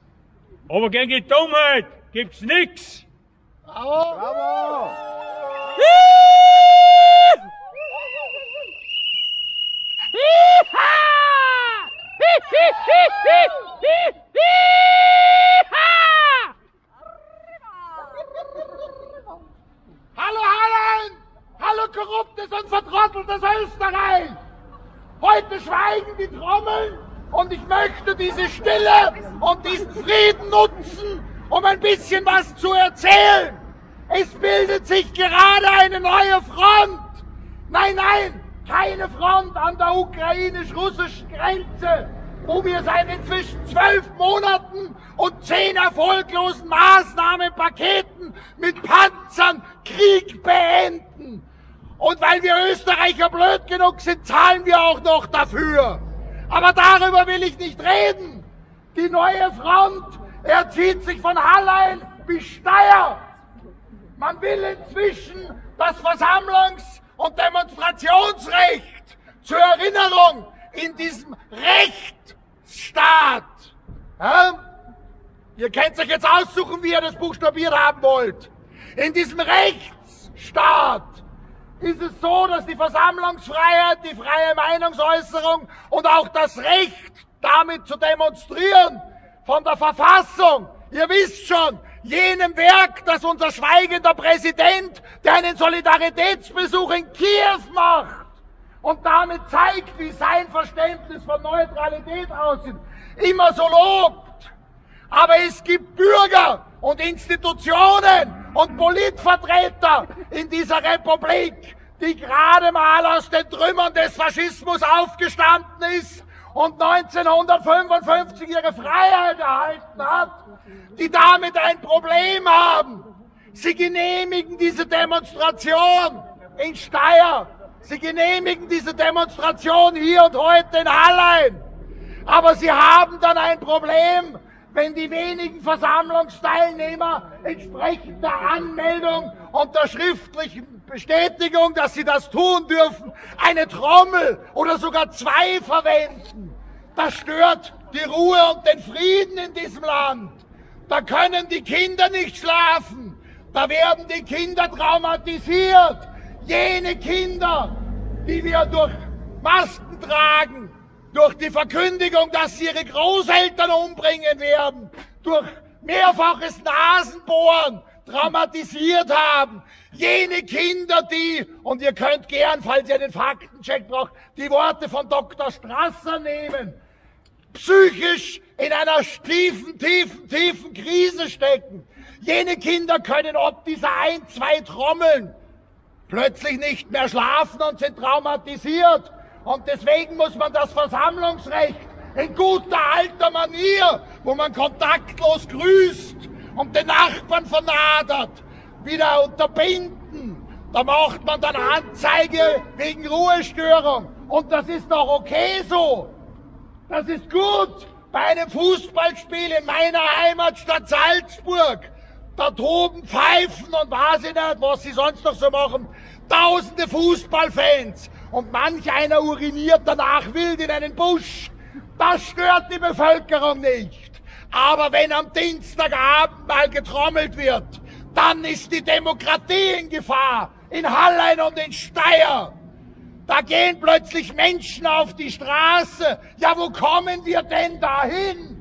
Speaker 1: Aber gegen die Dummheit gibt's nix.
Speaker 8: Bravo!
Speaker 6: Hallo Halland! Hallo korruptes und vertrotteltes Österreich! Heute schweigen die Trommeln und ich möchte diese Stille und diesen Frieden nutzen, um ein bisschen was zu erzählen. Es bildet sich gerade eine neue Front. Nein, nein, keine Front an der ukrainisch-russischen Grenze, wo wir seit inzwischen zwölf Monaten und zehn erfolglosen Maßnahmenpaketen mit Panzern Krieg beenden. Und weil wir Österreicher blöd genug sind, zahlen wir auch noch dafür. Aber darüber will ich nicht reden. Die neue Front erzieht sich von Hallein bis Steyr. Man will inzwischen das Versammlungs- und Demonstrationsrecht zur Erinnerung in diesem Rechtsstaat. Ja? Ihr könnt euch jetzt aussuchen, wie ihr das buchstabiert haben wollt. In diesem Rechtsstaat ist es so, dass die Versammlungsfreiheit, die freie Meinungsäußerung und auch das Recht, damit zu demonstrieren, von der Verfassung, ihr wisst schon, jenem Werk, das unser schweigender Präsident, der einen Solidaritätsbesuch in Kiew macht und damit zeigt, wie sein Verständnis von Neutralität aussieht, immer so lobt. Aber es gibt Bürger und Institutionen und Politvertreter in dieser Republik, die gerade mal aus den Trümmern des Faschismus aufgestanden ist und 1955 ihre Freiheit erhalten hat, die damit ein Problem haben. Sie genehmigen diese Demonstration in Steyr. Sie genehmigen diese Demonstration hier und heute in Hallein. Aber sie haben dann ein Problem, wenn die wenigen Versammlungsteilnehmer entsprechend der Anmeldung und der schriftlichen Bestätigung, dass sie das tun dürfen, eine Trommel oder sogar zwei verwenden. Das stört die Ruhe und den Frieden in diesem Land. Da können die Kinder nicht schlafen. Da werden die Kinder traumatisiert. Jene Kinder, die wir durch Masken tragen, durch die Verkündigung, dass sie ihre Großeltern umbringen werden, durch mehrfaches Nasenbohren traumatisiert haben. Jene Kinder, die, und ihr könnt gern, falls ihr den Faktencheck braucht, die Worte von Dr. Strasser nehmen, psychisch in einer tiefen, tiefen, tiefen Krise stecken. Jene Kinder können ob dieser ein, zwei Trommeln plötzlich nicht mehr schlafen und sind traumatisiert. Und deswegen muss man das Versammlungsrecht in guter alter Manier, wo man kontaktlos grüßt und den Nachbarn vernadert, wieder unterbinden. Da macht man dann Anzeige wegen Ruhestörung. Und das ist doch okay so. Das ist gut bei einem Fußballspiel in meiner Heimatstadt Salzburg. da toben Pfeifen und weiß ich nicht, was sie sonst noch so machen. Tausende Fußballfans und manch einer uriniert danach wild in einen Busch. Das stört die Bevölkerung nicht. Aber wenn am Dienstagabend mal getrommelt wird, dann ist die Demokratie in Gefahr. In Hallein und in Steyr. Da gehen plötzlich Menschen auf die Straße. Ja, wo kommen wir denn dahin?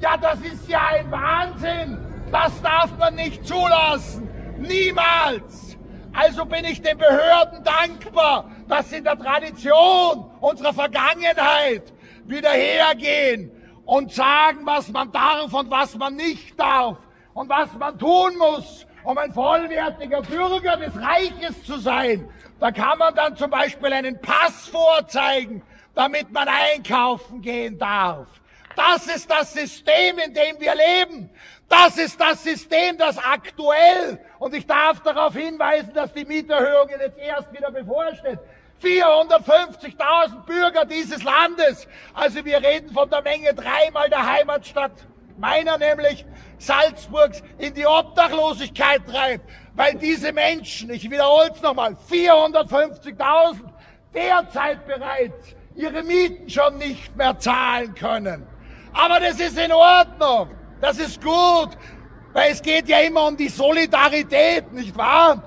Speaker 6: Ja, das ist ja ein Wahnsinn. Das darf man nicht zulassen. Niemals. Also bin ich den Behörden dankbar, sie in der Tradition unserer Vergangenheit wieder hergehen und sagen, was man darf und was man nicht darf und was man tun muss, um ein vollwertiger Bürger des Reiches zu sein. Da kann man dann zum Beispiel einen Pass vorzeigen, damit man einkaufen gehen darf. Das ist das System, in dem wir leben. Das ist das System, das aktuell, und ich darf darauf hinweisen, dass die Mieterhöhungen jetzt erst wieder bevorsteht, 450.000 Bürger dieses Landes. Also wir reden von der Menge dreimal der Heimatstadt meiner nämlich Salzburgs in die Obdachlosigkeit treibt, weil diese Menschen, ich wiederhole es nochmal, 450.000 derzeit bereits ihre Mieten schon nicht mehr zahlen können. Aber das ist in Ordnung, das ist gut, weil es geht ja immer um die Solidarität, nicht wahr?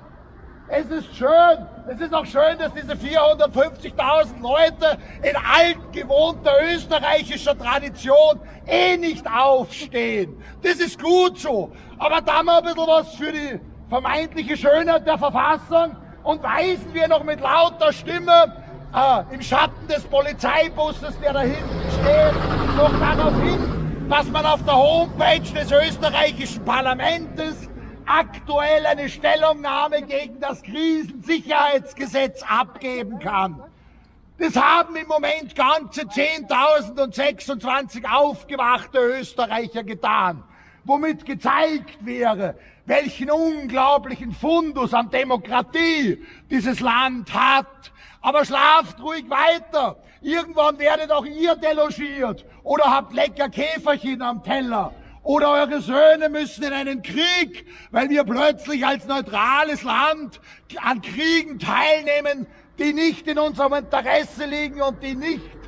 Speaker 6: Es ist schön, es ist auch schön, dass diese 450.000 Leute in altgewohnter österreichischer Tradition eh nicht aufstehen. Das ist gut so. Aber da mal ein bisschen was für die vermeintliche Schönheit der Verfassung und weisen wir noch mit lauter Stimme äh, im Schatten des Polizeibusses, der da hinten steht, noch darauf hin, dass man auf der Homepage des österreichischen Parlaments aktuell eine Stellungnahme gegen das Krisensicherheitsgesetz abgeben kann. Das haben im Moment ganze 10.026 aufgewachte Österreicher getan, womit gezeigt wäre, welchen unglaublichen Fundus an Demokratie dieses Land hat. Aber schlaft ruhig weiter. Irgendwann werdet auch ihr delogiert oder habt lecker Käferchen am Teller oder eure Söhne müssen in einen Krieg, weil wir plötzlich als neutrales Land an Kriegen teilnehmen, die nicht in unserem Interesse liegen und die nicht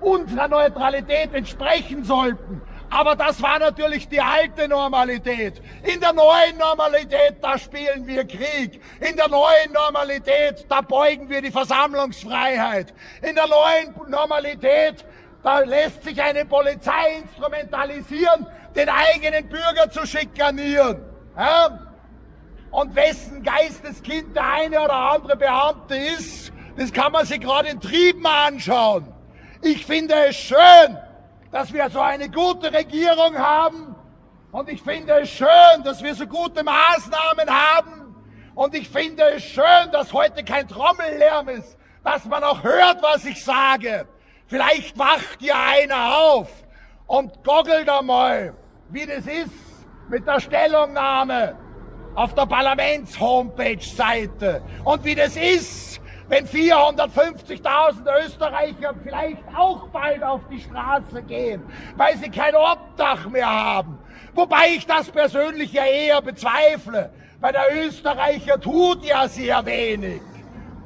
Speaker 6: unserer Neutralität entsprechen sollten. Aber das war natürlich die alte Normalität. In der neuen Normalität, da spielen wir Krieg. In der neuen Normalität, da beugen wir die Versammlungsfreiheit. In der neuen Normalität, da lässt sich eine Polizei instrumentalisieren, den eigenen Bürger zu schikanieren. Ja? Und wessen Geisteskind der eine oder andere Beamte ist, das kann man sich gerade in Trieben anschauen. Ich finde es schön, dass wir so eine gute Regierung haben. Und ich finde es schön, dass wir so gute Maßnahmen haben. Und ich finde es schön, dass heute kein Trommellärm ist, dass man auch hört, was ich sage. Vielleicht wacht ja einer auf und goggelt einmal, wie das ist mit der Stellungnahme auf der Parlaments-Homepage-Seite und wie das ist, wenn 450.000 Österreicher vielleicht auch bald auf die Straße gehen, weil sie kein Obdach mehr haben. Wobei ich das persönlich ja eher bezweifle, weil der Österreicher tut ja sehr wenig.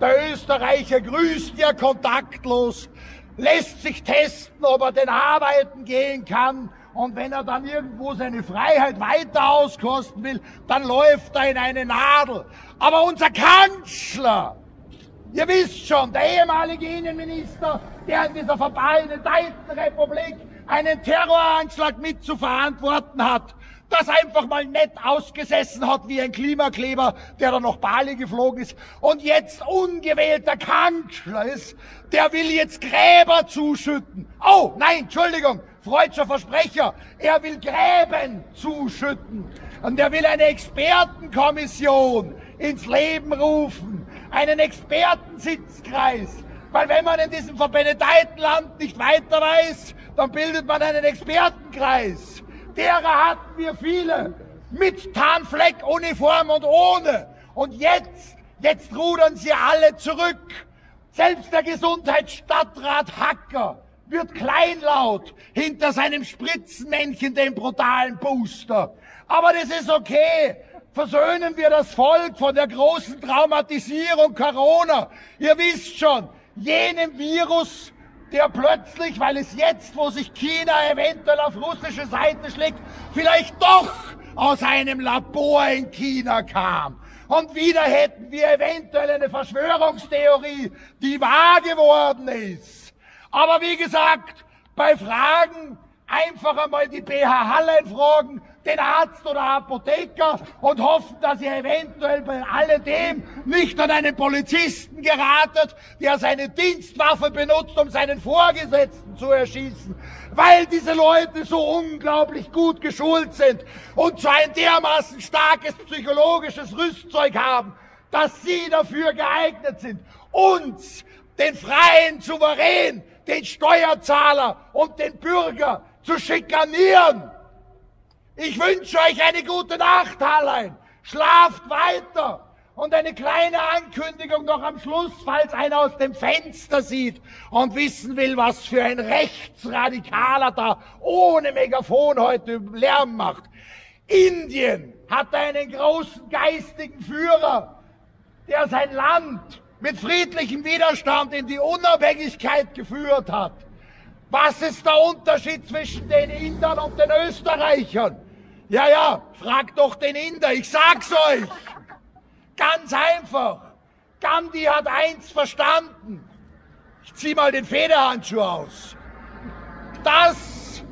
Speaker 6: Der Österreicher grüßt ja kontaktlos lässt sich testen, ob er denn arbeiten gehen kann. Und wenn er dann irgendwo seine Freiheit weiter auskosten will, dann läuft er in eine Nadel. Aber unser Kanzler, ihr wisst schon, der ehemalige Innenminister, der in dieser verbaldeiten Republik einen Terroranschlag mit zu verantworten hat, das einfach mal nett ausgesessen hat wie ein Klimakleber, der da noch Bali geflogen ist und jetzt ungewählter Kanzler ist, der will jetzt Gräber zuschütten. Oh, nein, Entschuldigung, freudscher Versprecher. Er will Gräben zuschütten. Und er will eine Expertenkommission ins Leben rufen. Einen Expertensitzkreis. Weil wenn man in diesem verbenedeiten Land nicht weiter weiß, dann bildet man einen Expertenkreis. Derer hatten wir viele. Mit Tarnfleck, Uniform und ohne. Und jetzt, jetzt rudern sie alle zurück. Selbst der Gesundheitsstadtrat Hacker wird kleinlaut hinter seinem Spritzenmännchen, dem brutalen Booster. Aber das ist okay, versöhnen wir das Volk von der großen Traumatisierung Corona. Ihr wisst schon, jenem Virus, der plötzlich, weil es jetzt, wo sich China eventuell auf russische Seite schlägt, vielleicht doch aus einem Labor in China kam. Und wieder hätten wir eventuell eine Verschwörungstheorie, die wahr geworden ist. Aber wie gesagt, bei Fragen einfach einmal die BH Hallein fragen, den Arzt oder Apotheker und hoffen, dass ihr eventuell bei alledem nicht an einen Polizisten geratet, der seine Dienstwaffe benutzt, um seinen Vorgesetzten zu erschießen, weil diese Leute so unglaublich gut geschult sind und so ein dermaßen starkes psychologisches Rüstzeug haben, dass sie dafür geeignet sind, uns, den freien Souverän, den Steuerzahler und den Bürger zu schikanieren. Ich wünsche euch eine gute Nacht, Harlein. Schlaft weiter. Und eine kleine Ankündigung noch am Schluss, falls einer aus dem Fenster sieht und wissen will, was für ein Rechtsradikaler da ohne Megafon heute Lärm macht. Indien hat einen großen geistigen Führer, der sein Land mit friedlichem Widerstand in die Unabhängigkeit geführt hat. Was ist der Unterschied zwischen den Indern und den Österreichern? Ja, ja, fragt doch den Inder, ich sag's euch. Ganz einfach. Gandhi hat eins verstanden. Ich zieh mal den Federhandschuh aus. Das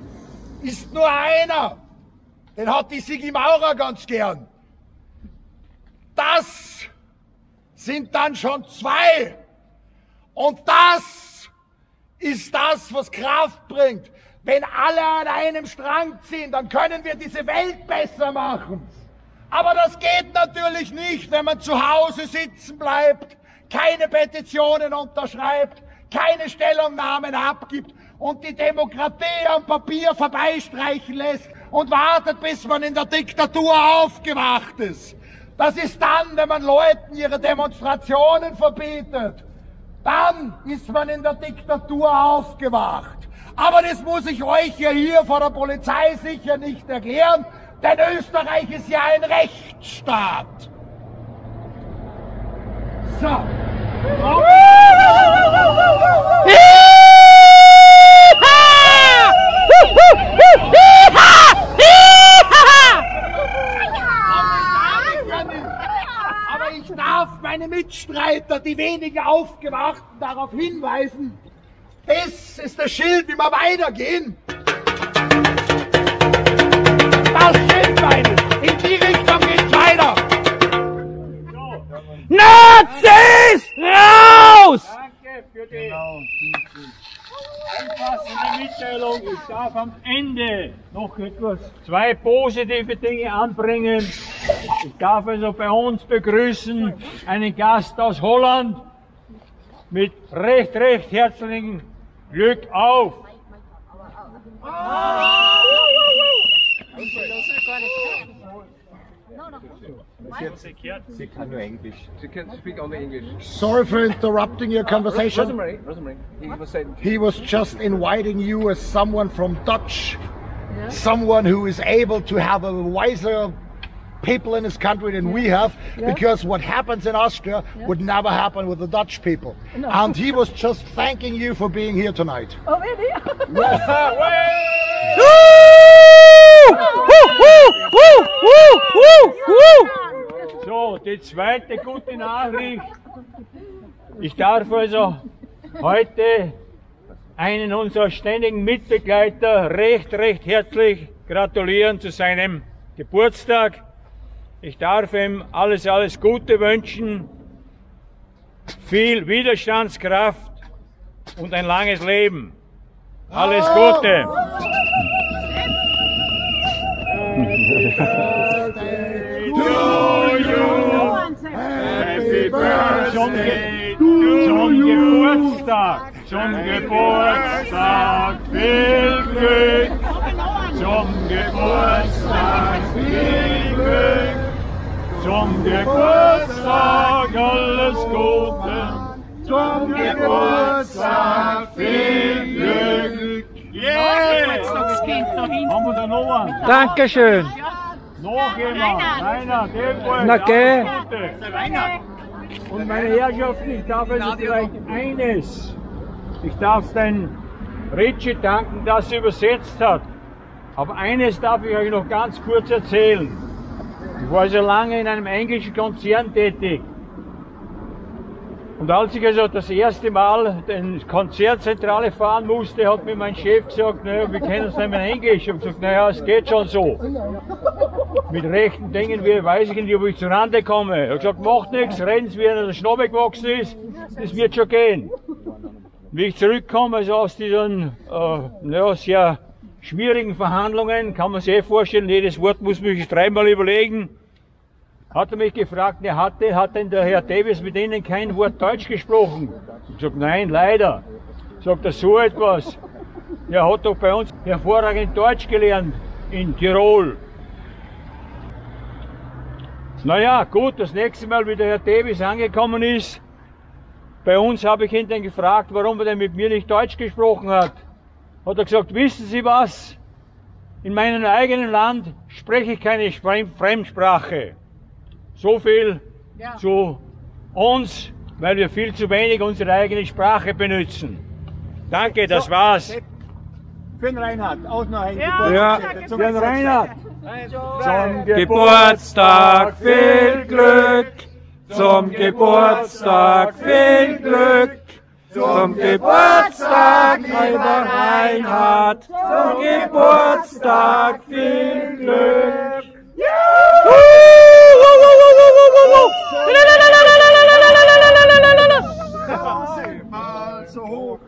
Speaker 6: ist nur einer. Den hat die Sigi Maurer ganz gern. Das sind dann schon zwei. Und das ist das, was Kraft bringt. Wenn alle an einem Strang ziehen, dann können wir diese Welt besser machen. Aber das geht natürlich nicht, wenn man zu Hause sitzen bleibt, keine Petitionen unterschreibt, keine Stellungnahmen abgibt und die Demokratie am Papier vorbeistreichen lässt und wartet, bis man in der Diktatur aufgewacht ist. Das ist dann, wenn man Leuten ihre Demonstrationen verbietet. Dann ist man in der Diktatur aufgewacht. Aber das muss ich euch ja hier vor der Polizei sicher nicht erklären, denn Österreich ist ja ein Rechtsstaat. So. Meine Mitstreiter, die weniger Aufgewachten, darauf hinweisen, das ist das Schild, wie wir weitergehen. Das Schild meines. In die Richtung geht's weiter.
Speaker 9: Nazis raus!
Speaker 1: Danke für die einfassende Mitteilung. Ich darf am Ende noch etwas, zwei positive Dinge anbringen. Ich darf also bei uns begrüßen einen Gast aus Holland mit recht, recht herzlichen Glück auf.
Speaker 8: Sie kann nur Englisch.
Speaker 7: You can speak only English.
Speaker 5: Sorry for interrupting your uh, conversation.
Speaker 7: Rosemary, Rosemary, he was saying.
Speaker 5: He was just inviting you as someone from Dutch, someone who is able to have a wiser people in his country than we have, because what happens in Austria would never happen with the Dutch people. And he was just thanking you for being here tonight.
Speaker 2: Oh, really?
Speaker 1: So, die zweite gute Nachricht. Ich darf also heute einen unserer ständigen Mitbegleiter recht, recht herzlich gratulieren zu seinem Geburtstag. Ich darf ihm alles, alles Gute wünschen, viel Widerstandskraft und ein langes Leben. Alles Gute! Happy zum Geburtstag, zum Geburtstag viel Glück, zum Geburtstag viel Glück, zum Geburtstag alles Gute, zum Geburtstag viel Glück. Yeah! Haben wir da noch einen?
Speaker 3: Dankeschön.
Speaker 1: Noch jemand? Reinhard, irgendwo.
Speaker 4: Na, geh.
Speaker 1: Und meine Herrschaften, ich darf also vielleicht eines. Ich darf den Ritchie danken, dass er übersetzt hat. Aber eines darf ich euch noch ganz kurz erzählen. Ich war so lange in einem englischen Konzern tätig. Und als ich also das erste Mal den Konzertzentrale fahren musste, hat mir mein Chef gesagt, naja, wir kennen es nicht mehr Englisch. Ich habe gesagt, naja, es geht schon so. Mit rechten Dingen wie, weiß ich nicht, ob ich zurande komme. Er hat gesagt, macht nichts, rennen wie einer der Schnabel gewachsen ist, das wird schon gehen. Wie ich zurückkomme, also aus diesen, äh, naja, sehr schwierigen Verhandlungen, kann man sich eh vorstellen, jedes Wort muss man sich dreimal überlegen. Hat er mich gefragt, ne, hatte, hat denn der Herr Davis mit Ihnen kein Wort Deutsch gesprochen? Ich gesagt, nein, leider. Sagt er so etwas. Er hat doch bei uns hervorragend Deutsch gelernt in Tirol. Naja, gut, das nächste Mal, wie der Herr Davis angekommen ist, bei uns habe ich ihn dann gefragt, warum er denn mit mir nicht Deutsch gesprochen hat. Hat er gesagt, wissen Sie was? In meinem eigenen Land spreche ich keine Fremdsprache. So viel zu uns, weil wir viel zu wenig unsere eigene Sprache benutzen. Danke, das war's.
Speaker 5: Für den Reinhard, auch noch ein
Speaker 4: Ja,
Speaker 1: Für den Reinhard. Zum
Speaker 4: Geburtstag viel Glück, zum Geburtstag viel Glück, zum Geburtstag, lieber Reinhard, zum Geburtstag viel Glück.
Speaker 5: Mal so hoch.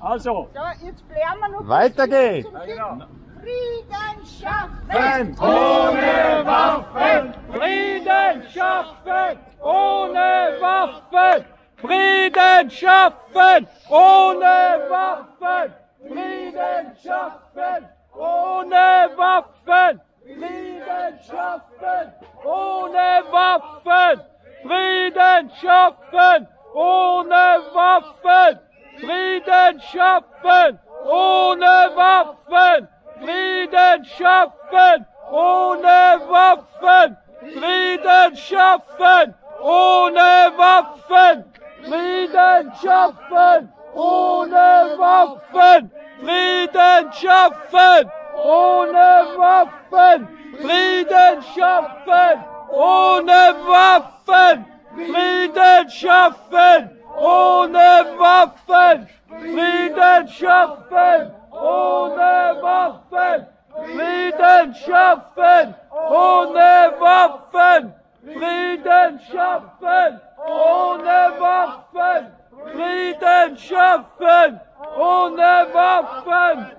Speaker 1: Also,
Speaker 2: So, jetzt bleiben wir noch
Speaker 5: Weiter geht's.
Speaker 2: Frieden schaffen.
Speaker 3: Ohne Waffen, Frieden schaffen, ohne Waffen, Frieden schaffen, ohne Waffen, Frieden schaffen, ohne Waffen, Frieden schaffen, ohne Waffen, Frieden schaffen, ohne Waffen, Frieden schaffen, ohne Waffen, Frieden schaffen, ohne Waffen, Frieden schaffen, ohne Waffen, Frieden schaffen, ohne Waffen, Frieden schaffen, ohne Waffen, Frieden schaffen, ohne Waffen, Frieden schaffen, ohne Waffen, Frieden schaffen, ohne Waffen, Frieden schaffen, ohne Waffen, Frieden schaffen, ohne Waffen, Frieden schaffen, ohne Waffen,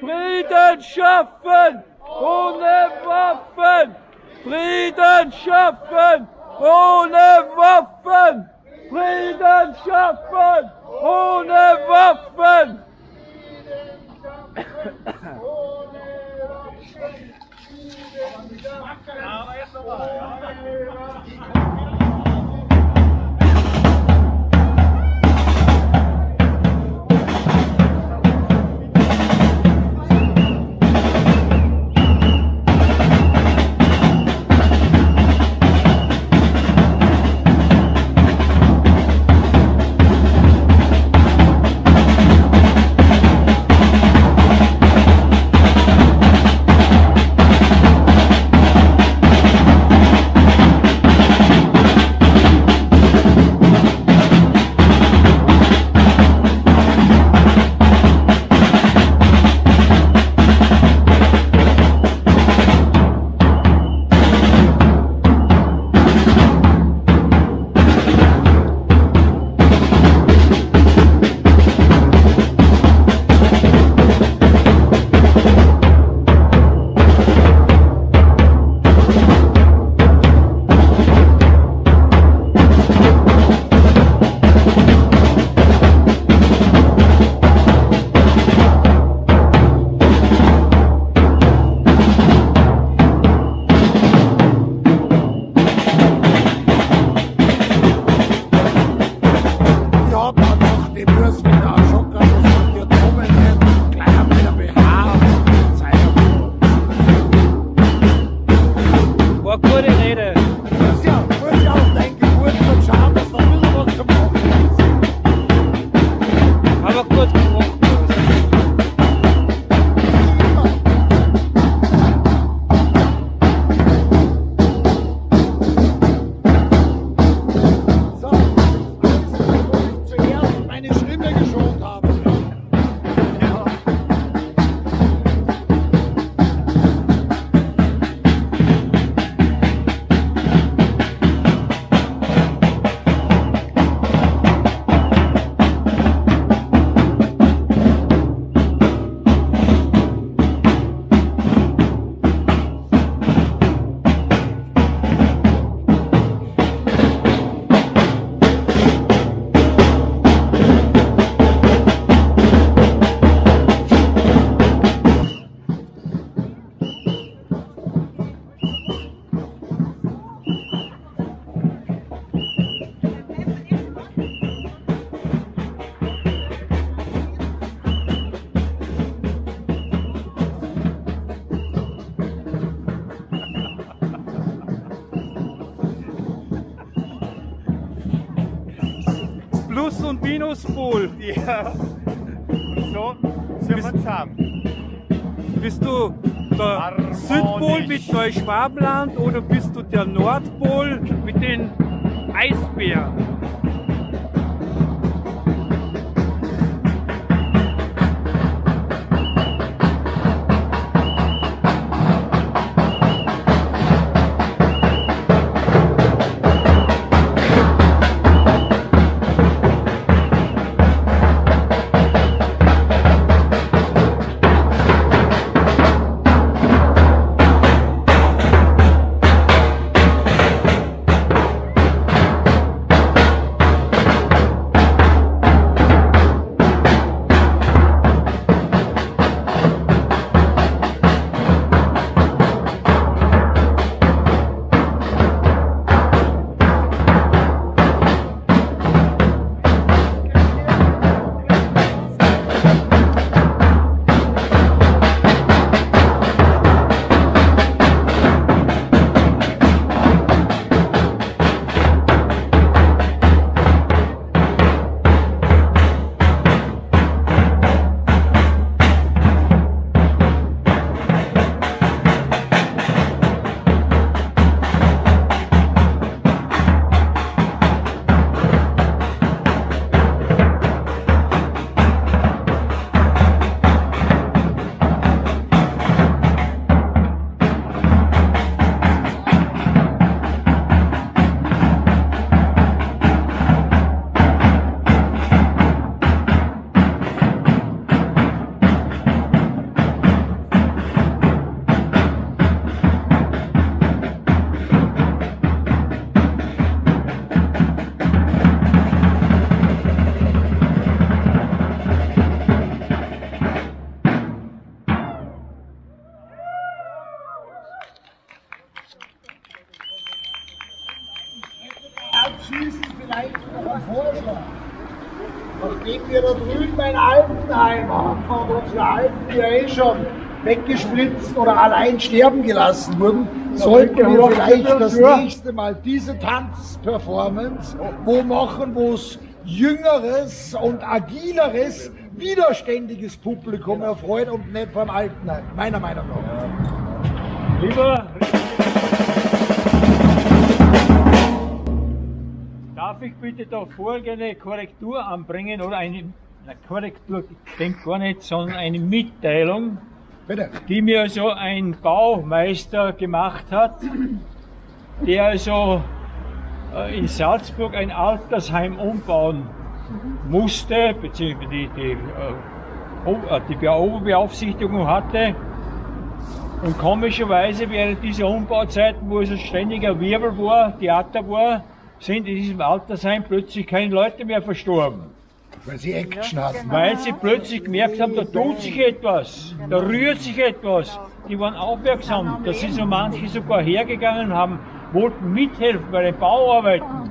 Speaker 3: Frieden schaffen, ohne Waffen! Frieden schaffen, ohne Waffen! Frieden schaffen, ohne Waffen. Minuspol.
Speaker 8: Ja. Und so sind wir zusammen.
Speaker 3: Bist du der
Speaker 8: Harmonisch.
Speaker 3: Südpol mit Neuschwabenland oder bist du der Nordpol mit den Eisbären?
Speaker 6: Schon weggesplitzt oder allein sterben gelassen wurden, sollten wir vielleicht das nächste Mal diese Tanzperformance wo machen, wo es jüngeres und agileres, widerständiges Publikum erfreut und nicht beim Altenheim, meiner Meinung nach.
Speaker 1: Lieber. Darf ich bitte da folgende Korrektur anbringen oder eine na, Korrektur, ich denke gar nicht, sondern eine Mitteilung,
Speaker 6: Bitte.
Speaker 1: die mir also ein Baumeister gemacht hat, der also äh, in Salzburg ein Altersheim umbauen musste, beziehungsweise die, die, äh, äh, die Be- Oberbeaufsichtigung hatte. Und komischerweise während dieser Umbauzeiten, wo es ein ständiger Wirbel war, Theater war, sind in diesem Altersheim plötzlich keine Leute mehr verstorben.
Speaker 6: Weil sie Action hatten.
Speaker 1: Weil sie plötzlich gemerkt haben, da tut sich etwas, da rührt sich etwas. Die waren aufmerksam. Da sind so manche sogar hergegangen und haben, wollten mithelfen bei den Bauarbeiten.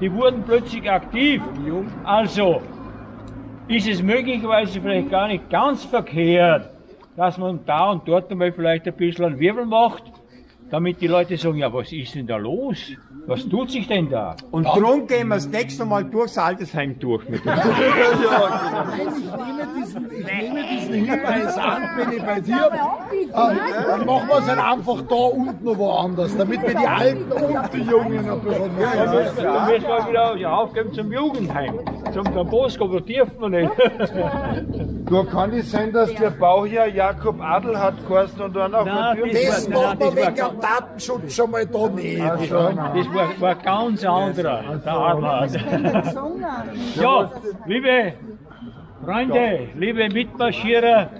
Speaker 1: Die wurden plötzlich aktiv. Also ist es möglicherweise vielleicht gar nicht ganz verkehrt, dass man da und dort einmal vielleicht ein bisschen einen Wirbel macht, damit die Leute sagen, ja, was ist denn da los? Was tut sich denn da?
Speaker 8: Und drum gehen wir das nächste Mal durchs Altersheim durch mit uns.
Speaker 6: Ich nehme diesen, ich nehme diesen Hinweis an, wenn ich bei dir. Äh, dann machen wir es halt einfach da unten noch woanders, damit wir die Alten und die Jungen ein bisschen mehr.
Speaker 1: müssen wir, da müssen wir wieder ja, aufgeben zum Jugendheim. Zum Bosco, da dürfen wir nicht.
Speaker 7: Da kann es sein, dass der Bauherr Jakob Adel hat geheißen und dann auch
Speaker 1: Nein.
Speaker 6: Das wir
Speaker 1: das war
Speaker 6: wegen dem Datenschutz schon mal da nicht.
Speaker 1: Das war, war ganz anderer, der Adler. Ja, liebe Freunde, liebe Mitmarschierer,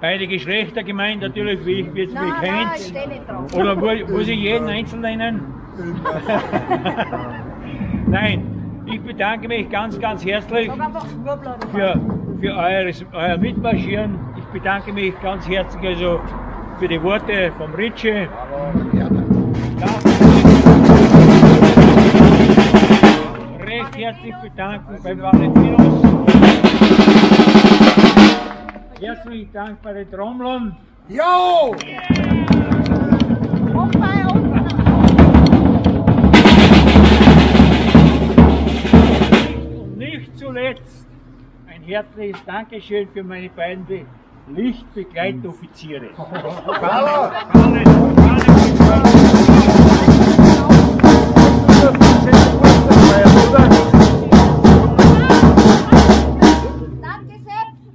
Speaker 1: beide Geschlechter gemeint natürlich, wie ich jetzt wie kennt. Oder mu- muss ich jeden einzeln nennen? Nein, ich bedanke mich ganz, ganz herzlich für, für eures, euer Mitmarschieren. Ich bedanke mich ganz herzlich also für die Worte vom Ritsche. Recht herzlich bedanken beim Valentinus. Herzlichen Dank bei den Trommlern.
Speaker 6: Jo!
Speaker 1: herzliches Dankeschön für meine beiden Be Lichtbegleitoffiziere.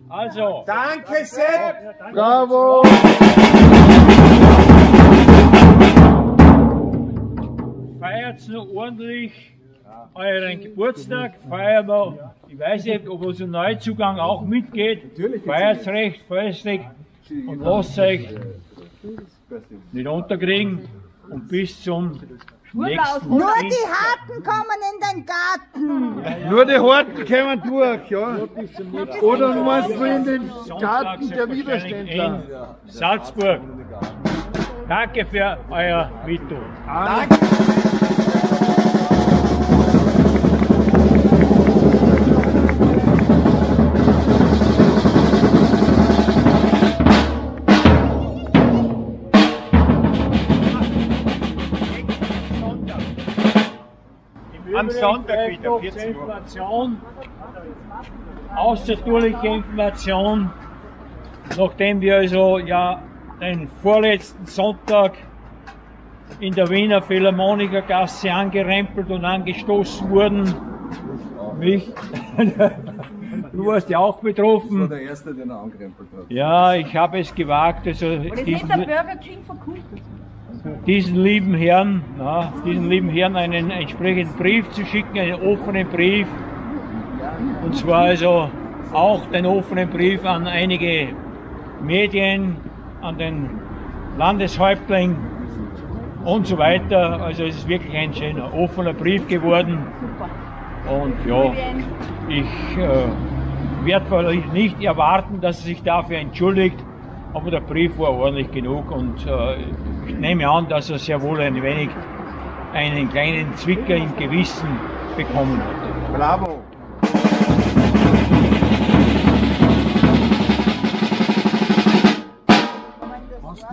Speaker 1: Also.
Speaker 8: Danke, Sepp!
Speaker 7: Bravo!
Speaker 1: feiert noch ordentlich euren Geburtstag, feiern wir, ich weiß nicht, ob unser Neuzugang auch mitgeht, feiert recht, festlich und lasst euch nicht unterkriegen und bis zum nächsten
Speaker 2: Nur die Harten kommen in den Garten.
Speaker 7: Nur die Horten kommen durch, ja. Oder du meinst du in den Garten der Widerständler?
Speaker 1: Salzburg. Danke für euer Mittun.
Speaker 5: Am Sonntag wieder, 14 Uhr.
Speaker 1: Information, außertourliche Information, nachdem wir also ja den vorletzten Sonntag in der Wiener Philharmonikergasse angerempelt und angestoßen wurden. Mich, du warst ja auch betroffen.
Speaker 10: der Erste, den er angerempelt hat.
Speaker 1: Ja, ich habe es gewagt, also
Speaker 4: Und das
Speaker 1: diesen,
Speaker 4: der Burger King verkündet.
Speaker 1: Diesen lieben Herrn, ja, diesen lieben Herrn einen entsprechenden Brief zu schicken, einen offenen Brief. Und zwar also auch den offenen Brief an einige Medien, an den Landeshäuptling und so weiter. Also es ist wirklich ein schöner offener Brief geworden. Und ja, ich äh, werde nicht erwarten, dass er sich dafür entschuldigt, aber der Brief war ordentlich genug und äh, ich nehme an, dass er sehr wohl ein wenig einen kleinen Zwicker im Gewissen bekommen hat.
Speaker 7: Bravo!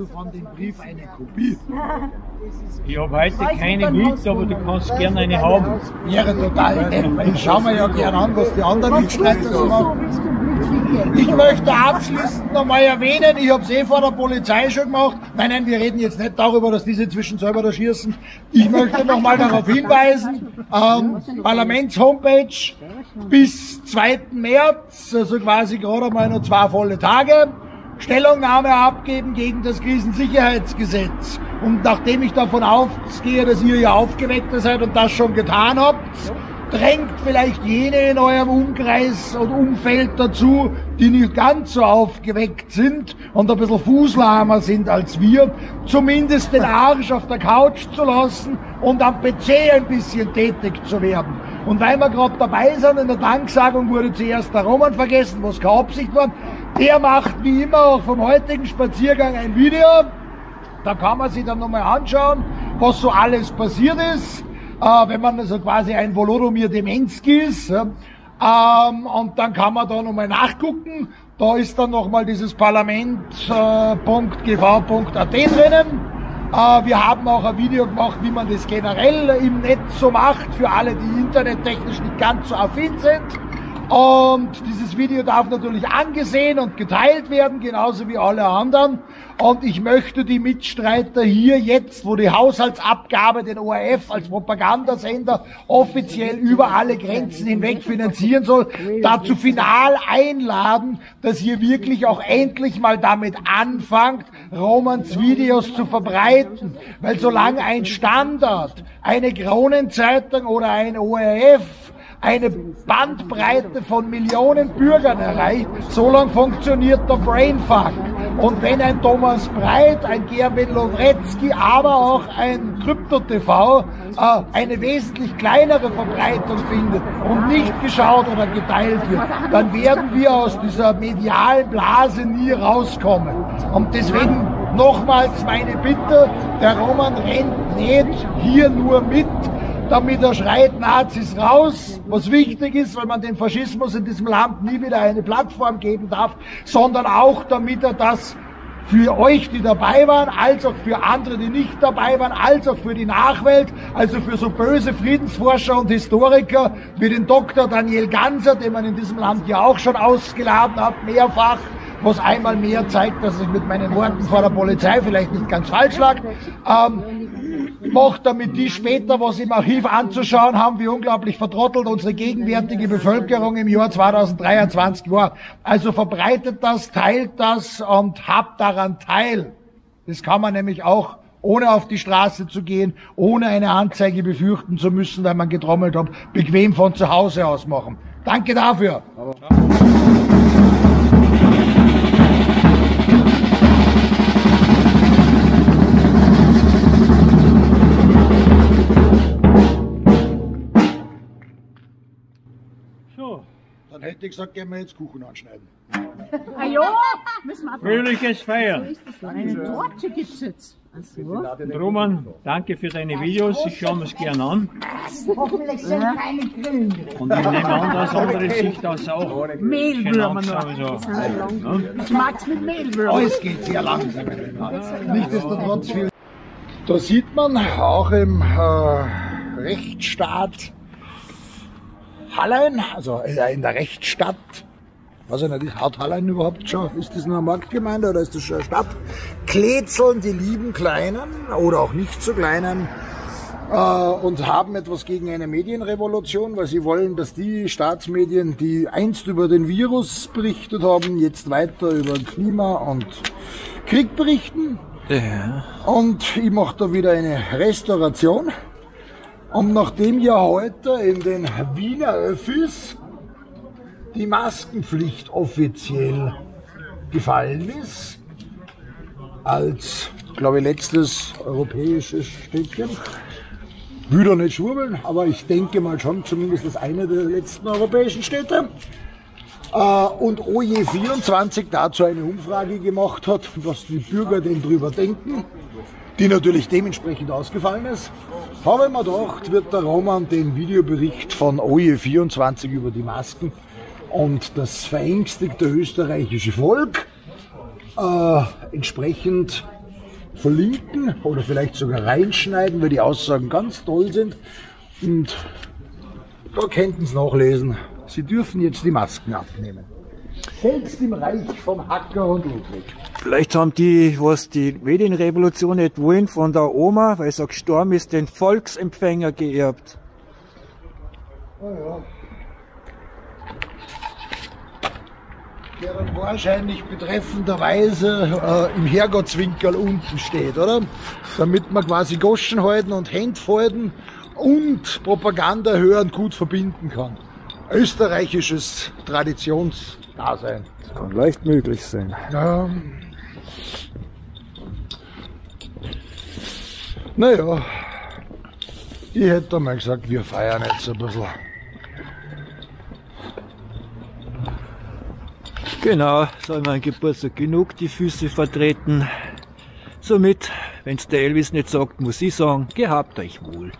Speaker 6: Du von dem Brief eine Kopie?
Speaker 1: Ich habe heute keine mit, aber du kannst gerne eine haben.
Speaker 6: Wäre total nett. Ich schaue mir ja gern an, was die anderen Mitstreiter so machen. Ich möchte abschließend nochmal erwähnen, ich habe es eh vor der Polizei schon gemacht. Nein, nein, wir reden jetzt nicht darüber, dass diese zwischen selber da schießen. Ich möchte nochmal darauf hinweisen, ähm, Parlaments-Homepage bis 2. März, also quasi gerade einmal noch zwei volle Tage. Stellungnahme abgeben gegen das Krisensicherheitsgesetz. Und nachdem ich davon ausgehe, dass ihr ja Aufgeweckte seid und das schon getan habt, drängt vielleicht jene in eurem Umkreis und Umfeld dazu, die nicht ganz so aufgeweckt sind und ein bisschen fußlahmer sind als wir, zumindest den Arsch auf der Couch zu lassen und am PC ein bisschen tätig zu werden. Und weil wir gerade dabei sind, in der Danksagung wurde zuerst der Roman vergessen, was keine Absicht war. Der macht wie immer auch vom heutigen Spaziergang ein Video. Da kann man sich dann nochmal anschauen, was so alles passiert ist, äh, wenn man also quasi ein Volodymyr Demensky ist. Ähm, und dann kann man da nochmal nachgucken. Da ist dann nochmal dieses parlament.gv.at drinnen. Äh, wir haben auch ein Video gemacht, wie man das generell im Netz so macht, für alle, die internettechnisch nicht ganz so affin sind. Und dieses Video darf natürlich angesehen und geteilt werden, genauso wie alle anderen. Und ich möchte die Mitstreiter hier jetzt, wo die Haushaltsabgabe den ORF als Propagandasender offiziell über alle Grenzen hinweg finanzieren soll, dazu final einladen, dass ihr wirklich auch endlich mal damit anfangt, Romans Videos zu verbreiten. Weil solange ein Standard, eine Kronenzeitung oder ein ORF eine Bandbreite von Millionen Bürgern erreicht, so lang funktioniert der Brainfuck. Und wenn ein Thomas Breit, ein Gerwin Lowretzky, aber auch ein Krypto-TV äh, eine wesentlich kleinere Verbreitung findet und nicht geschaut oder geteilt wird, dann werden wir aus dieser medialen Blase nie rauskommen. Und deswegen nochmals meine Bitte, der Roman rennt nicht hier nur mit, damit er schreit Nazis raus, was wichtig ist, weil man den Faschismus in diesem Land nie wieder eine Plattform geben darf, sondern auch damit er das für euch, die dabei waren, als auch für andere, die nicht dabei waren, als auch für die Nachwelt, also für so böse Friedensforscher und Historiker wie den Dr. Daniel Ganser, den man in diesem Land ja auch schon ausgeladen hat, mehrfach, was einmal mehr zeigt, dass ich mit meinen Worten vor der Polizei vielleicht nicht ganz falsch lag. Ähm, macht damit die später, was im Archiv anzuschauen haben, wie unglaublich vertrottelt unsere gegenwärtige Bevölkerung im Jahr 2023 war. Also verbreitet das, teilt das und habt daran teil. Das kann man nämlich auch ohne auf die Straße zu gehen, ohne eine Anzeige befürchten zu müssen, weil man getrommelt hat, bequem von zu Hause aus machen. Danke dafür.
Speaker 1: So,
Speaker 6: hätte ich gesagt, gehen wir jetzt Kuchen anschneiden.
Speaker 2: Ah ja, müssen wir
Speaker 1: fröhliches Feiern.
Speaker 2: Eine Torte gibt's jetzt.
Speaker 1: Und Roman, danke für deine Videos. Ich schaue mir es gern an.
Speaker 2: Hoffentlich sind keine Grillen drin.
Speaker 1: Und ich nehme an, dass andere sich das auch
Speaker 2: Mehlwürmer noch. Ich mag's mit Mehlwürmer.
Speaker 6: Alles geht sehr langsam. Nichtsdestotrotz viel. Da sieht man auch im äh, Rechtsstaat Hallein, also in der Rechtsstadt, weiß ich nicht, hat Hallein überhaupt schon, ist das nur eine Marktgemeinde oder ist das schon eine Stadt? Kletzeln die lieben Kleinen oder auch nicht so Kleinen äh, und haben etwas gegen eine Medienrevolution, weil sie wollen, dass die Staatsmedien, die einst über den Virus berichtet haben, jetzt weiter über Klima und Krieg berichten. Und ich mache da wieder eine Restauration. Und nachdem ja heute in den Wiener Öffis die Maskenpflicht offiziell gefallen ist, als, glaube ich, letztes europäisches Städtchen, da nicht schwurbeln, aber ich denke mal schon zumindest das eine der letzten europäischen Städte. Äh, und OJ24 dazu eine Umfrage gemacht hat, was die Bürger denn drüber denken, die natürlich dementsprechend ausgefallen ist, habe ich mir gedacht, wird der Roman den Videobericht von OJ24 über die Masken und das verängstigte österreichische Volk äh, entsprechend verlinken oder vielleicht sogar reinschneiden, weil die Aussagen ganz toll sind. Und da könnten Sie nachlesen. Sie dürfen jetzt die Masken abnehmen. Selbst im Reich vom Hacker und Ludwig.
Speaker 3: Vielleicht haben die, was die Medienrevolution nicht wollen, von der Oma, weil sie gestorben ist, den Volksempfänger geerbt.
Speaker 6: Der dann wahrscheinlich betreffenderweise äh, im Herrgottswinkel unten steht, oder? Damit man quasi Goschen halten und Hände falten und Propaganda hören gut verbinden kann. Österreichisches Traditionsdasein.
Speaker 3: Das kann leicht möglich sein.
Speaker 6: Ja. Naja, ich hätte mal gesagt, wir feiern jetzt ein bisschen.
Speaker 3: Genau, so an meinem Geburtstag genug die Füße vertreten. Somit, wenn's der Elvis nicht sagt, muss ich sagen, gehabt euch wohl.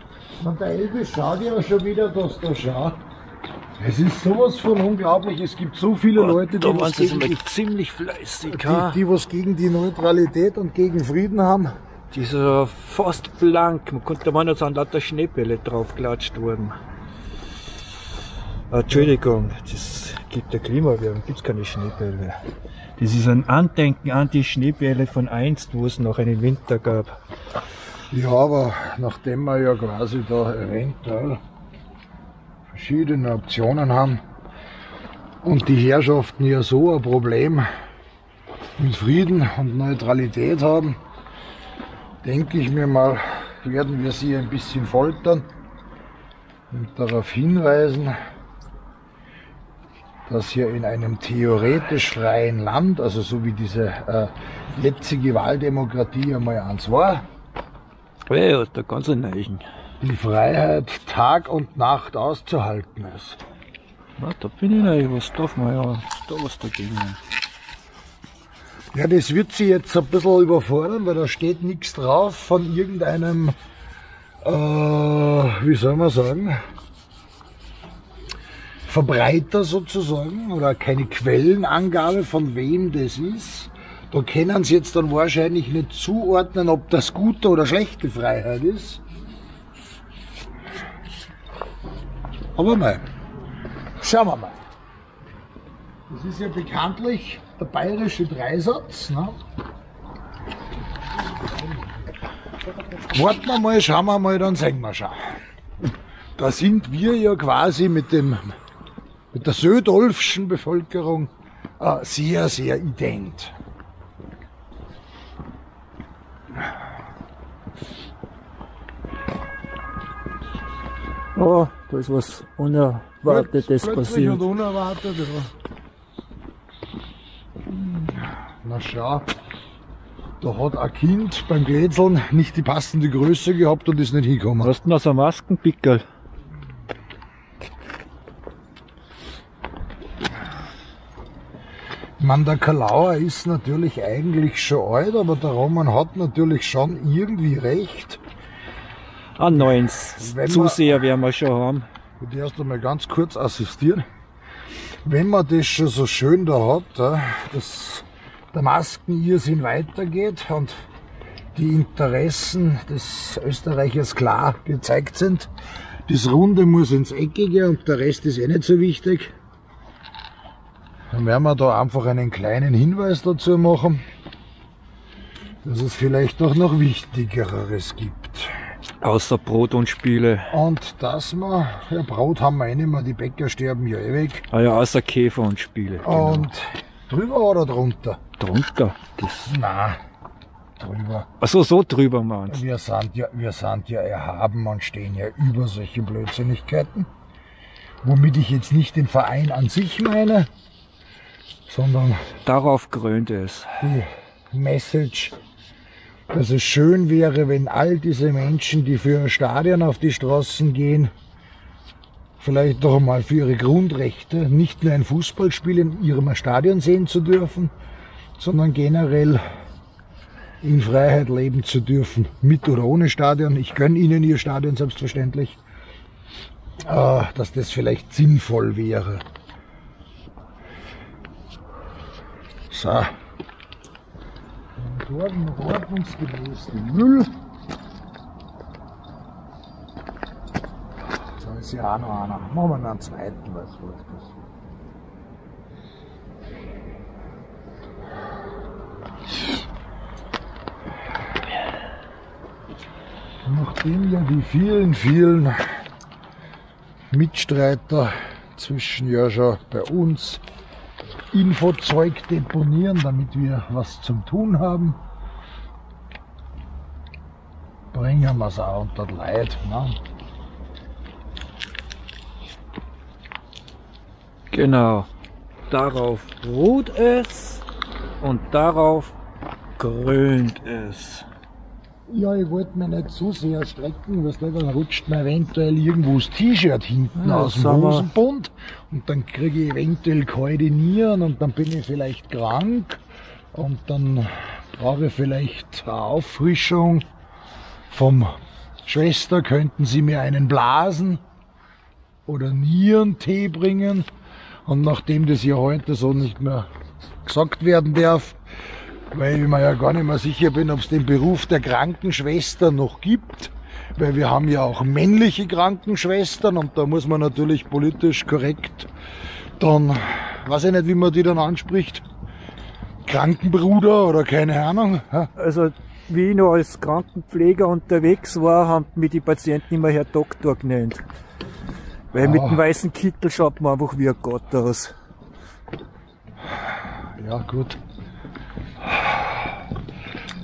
Speaker 6: Und der Elvis schaut ja schon wieder, dass da schaut. Es ist sowas von unglaublich. Es gibt so viele Leute, die was, gegen die,
Speaker 3: ziemlich fleißig.
Speaker 6: die, die was gegen die Neutralität und gegen Frieden haben.
Speaker 3: Dieser fast blank, man konnte meinen, es sind lauter Schneebälle draufgelatscht worden. Ah, Entschuldigung, das gibt der Klimawärmung, gibt's keine Schneebälle. Das ist ein Andenken an die Schneebälle von einst, wo es noch einen Winter gab.
Speaker 6: Ja, aber nachdem wir ja quasi da eventuell verschiedene Optionen haben und die Herrschaften ja so ein Problem mit Frieden und Neutralität haben, denke ich mir mal, werden wir sie ein bisschen foltern und darauf hinweisen, dass hier in einem theoretisch freien Land, also so wie diese äh, jetzige Wahldemokratie einmal eins war,
Speaker 3: Ja, der ganze Neichen.
Speaker 6: Die Freiheit Tag und Nacht auszuhalten ist.
Speaker 3: Na, da bin ich neu, was darf man ja, da was dagegen.
Speaker 6: Ja, das wird sie jetzt ein bisschen überfordern, weil da steht nichts drauf von irgendeinem, äh, wie soll man sagen, Verbreiter sozusagen oder keine Quellenangabe von wem das ist. Da können sie jetzt dann wahrscheinlich nicht zuordnen, ob das gute oder schlechte Freiheit ist. Aber mal, schauen wir mal. Das ist ja bekanntlich der bayerische Dreisatz. Ne? Warten wir mal, schauen wir mal, dann sehen wir schon. Da sind wir ja quasi mit, dem, mit der Södolfschen Bevölkerung äh, sehr, sehr ident.
Speaker 3: Oh, da ist was Unerwartetes
Speaker 6: Plötzlich
Speaker 3: passiert.
Speaker 6: und unerwartet, ja. Na schau, da hat ein Kind beim Glätzeln nicht die passende Größe gehabt und ist nicht hingekommen.
Speaker 3: Hast du noch so einen Maskenpickel?
Speaker 6: Ich meine, der Kalauer ist natürlich eigentlich schon alt, aber der Roman hat natürlich schon irgendwie recht.
Speaker 3: Ein neuen Zuseher werden wir schon haben.
Speaker 6: Ich erst einmal ganz kurz assistieren. Wenn man das schon so schön da hat, dass der Maskenirrsinn weitergeht und die Interessen des Österreichers klar gezeigt sind, das Runde muss ins Eckige und der Rest ist eh nicht so wichtig, dann werden wir da einfach einen kleinen Hinweis dazu machen, dass es vielleicht doch noch Wichtigeres gibt.
Speaker 3: Außer Brot und Spiele.
Speaker 6: Und dass wir, ja Brot haben wir eh nicht mehr, die Bäcker sterben ja eh weg.
Speaker 3: Ah ja, außer Käfer und Spiele. Genau.
Speaker 6: Und drüber oder drunter?
Speaker 3: Drunter. Das.
Speaker 6: Nein, drüber.
Speaker 3: Achso, so drüber meinst
Speaker 6: Wir sind ja, wir sind ja erhaben und stehen ja über solche Blödsinnigkeiten. Womit ich jetzt nicht den Verein an sich meine, sondern
Speaker 3: Darauf krönt es.
Speaker 6: die Message, dass es schön wäre, wenn all diese Menschen, die für ein Stadion auf die Straßen gehen, vielleicht doch mal für ihre Grundrechte nicht nur ein Fußballspiel in ihrem Stadion sehen zu dürfen, sondern generell in Freiheit leben zu dürfen, mit oder ohne Stadion. Ich gönne Ihnen Ihr Stadion selbstverständlich, äh, dass das vielleicht sinnvoll wäre. So. Noch ordnungsgemäß den Müll. Da ist ja auch noch einer. Machen wir noch einen zweiten, was läuft das? Nachdem ja die vielen, vielen Mitstreiter zwischen ja schon bei uns Infozeug deponieren, damit wir was zum Tun haben, bringen wir es auch unter Leute. Ne?
Speaker 3: Genau. Darauf ruht es und darauf krönt es.
Speaker 6: Ja, ich wollte mich nicht zu sehr strecken, weil dann rutscht mir eventuell irgendwo das T-Shirt hinten
Speaker 3: Ja,
Speaker 6: aus dem Hosenbund und dann kriege ich eventuell kalte Nieren und dann bin ich vielleicht krank und dann brauche ich vielleicht eine Auffrischung. Vom Schwester, könnten Sie mir einen blasen oder Nierentee bringen und nachdem das ja heute so nicht mehr gesagt werden darf, weil ich mir ja gar nicht mehr sicher bin, ob es den Beruf der Krankenschwester noch gibt. Weil wir haben ja auch männliche Krankenschwestern und da muss man natürlich politisch korrekt dann, weiß ich nicht, wie man die dann anspricht, Krankenbruder oder keine Ahnung. ja.
Speaker 3: Also, wie ich noch als Krankenpfleger unterwegs war, haben mich die Patienten immer Herr Doktor genannt. Weil mit
Speaker 6: Ah.
Speaker 3: dem weißen Kittel schaut man einfach wie ein Gott aus.
Speaker 6: Ja gut.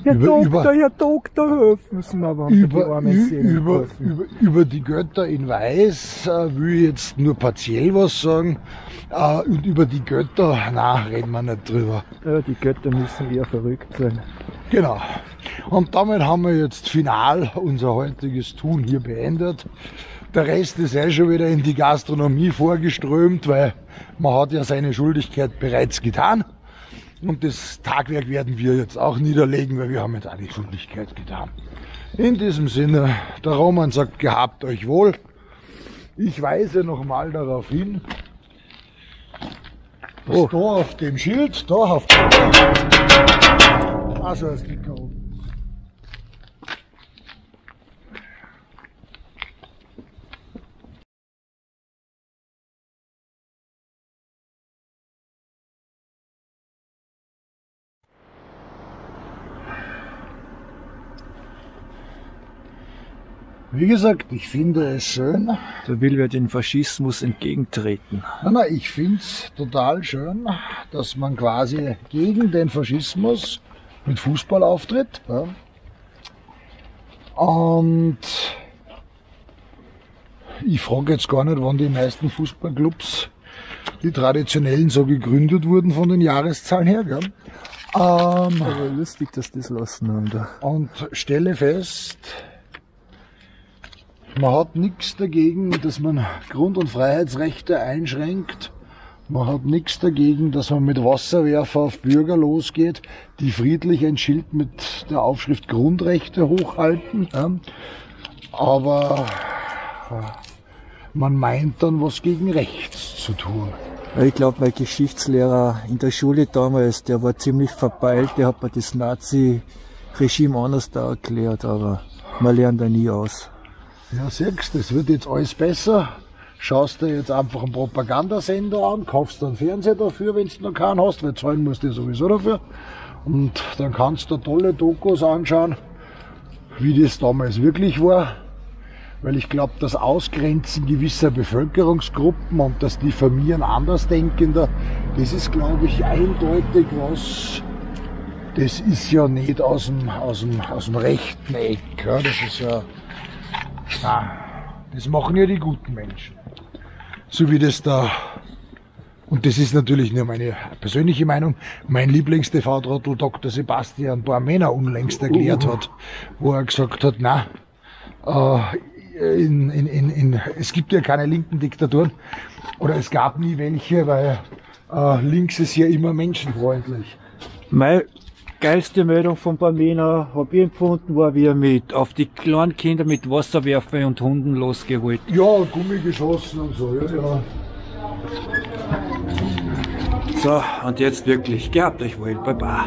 Speaker 3: Herr
Speaker 6: Über-
Speaker 3: Doktor,
Speaker 6: über-
Speaker 3: Herr Doktor, helfen Sie mir, wenn die
Speaker 6: Über,
Speaker 3: Seelen
Speaker 6: über, über, über die Götter in Weiß äh, will ich jetzt nur partiell was sagen. Äh, und über die Götter, na, reden wir nicht drüber.
Speaker 3: Ja, die Götter müssen eher verrückt sein.
Speaker 6: Genau. Und damit haben wir jetzt final unser heutiges Tun hier beendet. Der Rest ist eh schon wieder in die Gastronomie vorgeströmt, weil man hat ja seine Schuldigkeit bereits getan. Und das Tagwerk werden wir jetzt auch niederlegen, weil wir haben jetzt auch die Schuldigkeit getan. In diesem Sinne, der Roman sagt, gehabt euch wohl. Ich weise nochmal darauf hin, Oh. Da auf dem Schild, da auf Also ein Sticker oben. Wie gesagt, ich finde es schön.
Speaker 3: Da will wir den Faschismus entgegentreten.
Speaker 6: Na, na, ich finde es total schön, dass man quasi gegen den Faschismus mit Fußball auftritt. Ja. Und ich frage jetzt gar nicht, wann die meisten Fußballclubs, die traditionellen, so gegründet wurden von den Jahreszahlen her. Gell? Ähm,
Speaker 3: Aber lustig, dass das lassen haben da.
Speaker 6: und stelle fest, man hat nichts dagegen, dass man Grund- und Freiheitsrechte einschränkt. Man hat nichts dagegen, dass man mit Wasserwerfer auf Bürger losgeht, die friedlich ein Schild mit der Aufschrift Grundrechte hochhalten. Aber äh, man meint dann was gegen rechts zu tun.
Speaker 3: Ich glaube, mein Geschichtslehrer in der Schule damals, der war ziemlich verpeilt, der hat mir das Nazi-Regime anders da erklärt, aber man lernt da nie aus.
Speaker 6: Ja, siehst das wird jetzt alles besser. Schaust dir jetzt einfach einen Propagandasender an, kaufst einen Fernseher dafür, wenn du noch keinen hast, weil zahlen musst du sowieso dafür. Und dann kannst du tolle Dokus anschauen, wie das damals wirklich war. Weil ich glaube, das Ausgrenzen gewisser Bevölkerungsgruppen und das Diffamieren Andersdenkender, das ist, glaube ich, eindeutig was, das ist ja nicht aus dem, aus dem, aus dem rechten Eck. Ja. Das ist ja, na, das machen ja die guten Menschen. So wie das da, und das ist natürlich nur meine persönliche Meinung, mein Lieblings-TV-Trottel Dr. Sebastian Bormena unlängst erklärt hat, wo er gesagt hat, na, äh, in, in, in, in, es gibt ja keine linken Diktaturen, oder es gab nie welche, weil äh, links ist ja immer menschenfreundlich.
Speaker 3: Meine geilste Meldung von Pamena habe ich empfunden, war, wie er mit auf die kleinen Kinder mit Wasserwerfer und Hunden losgeholt.
Speaker 6: Ja, Gummi geschossen und so, ja, ja.
Speaker 3: So, und jetzt wirklich, gehabt euch wohl, baba.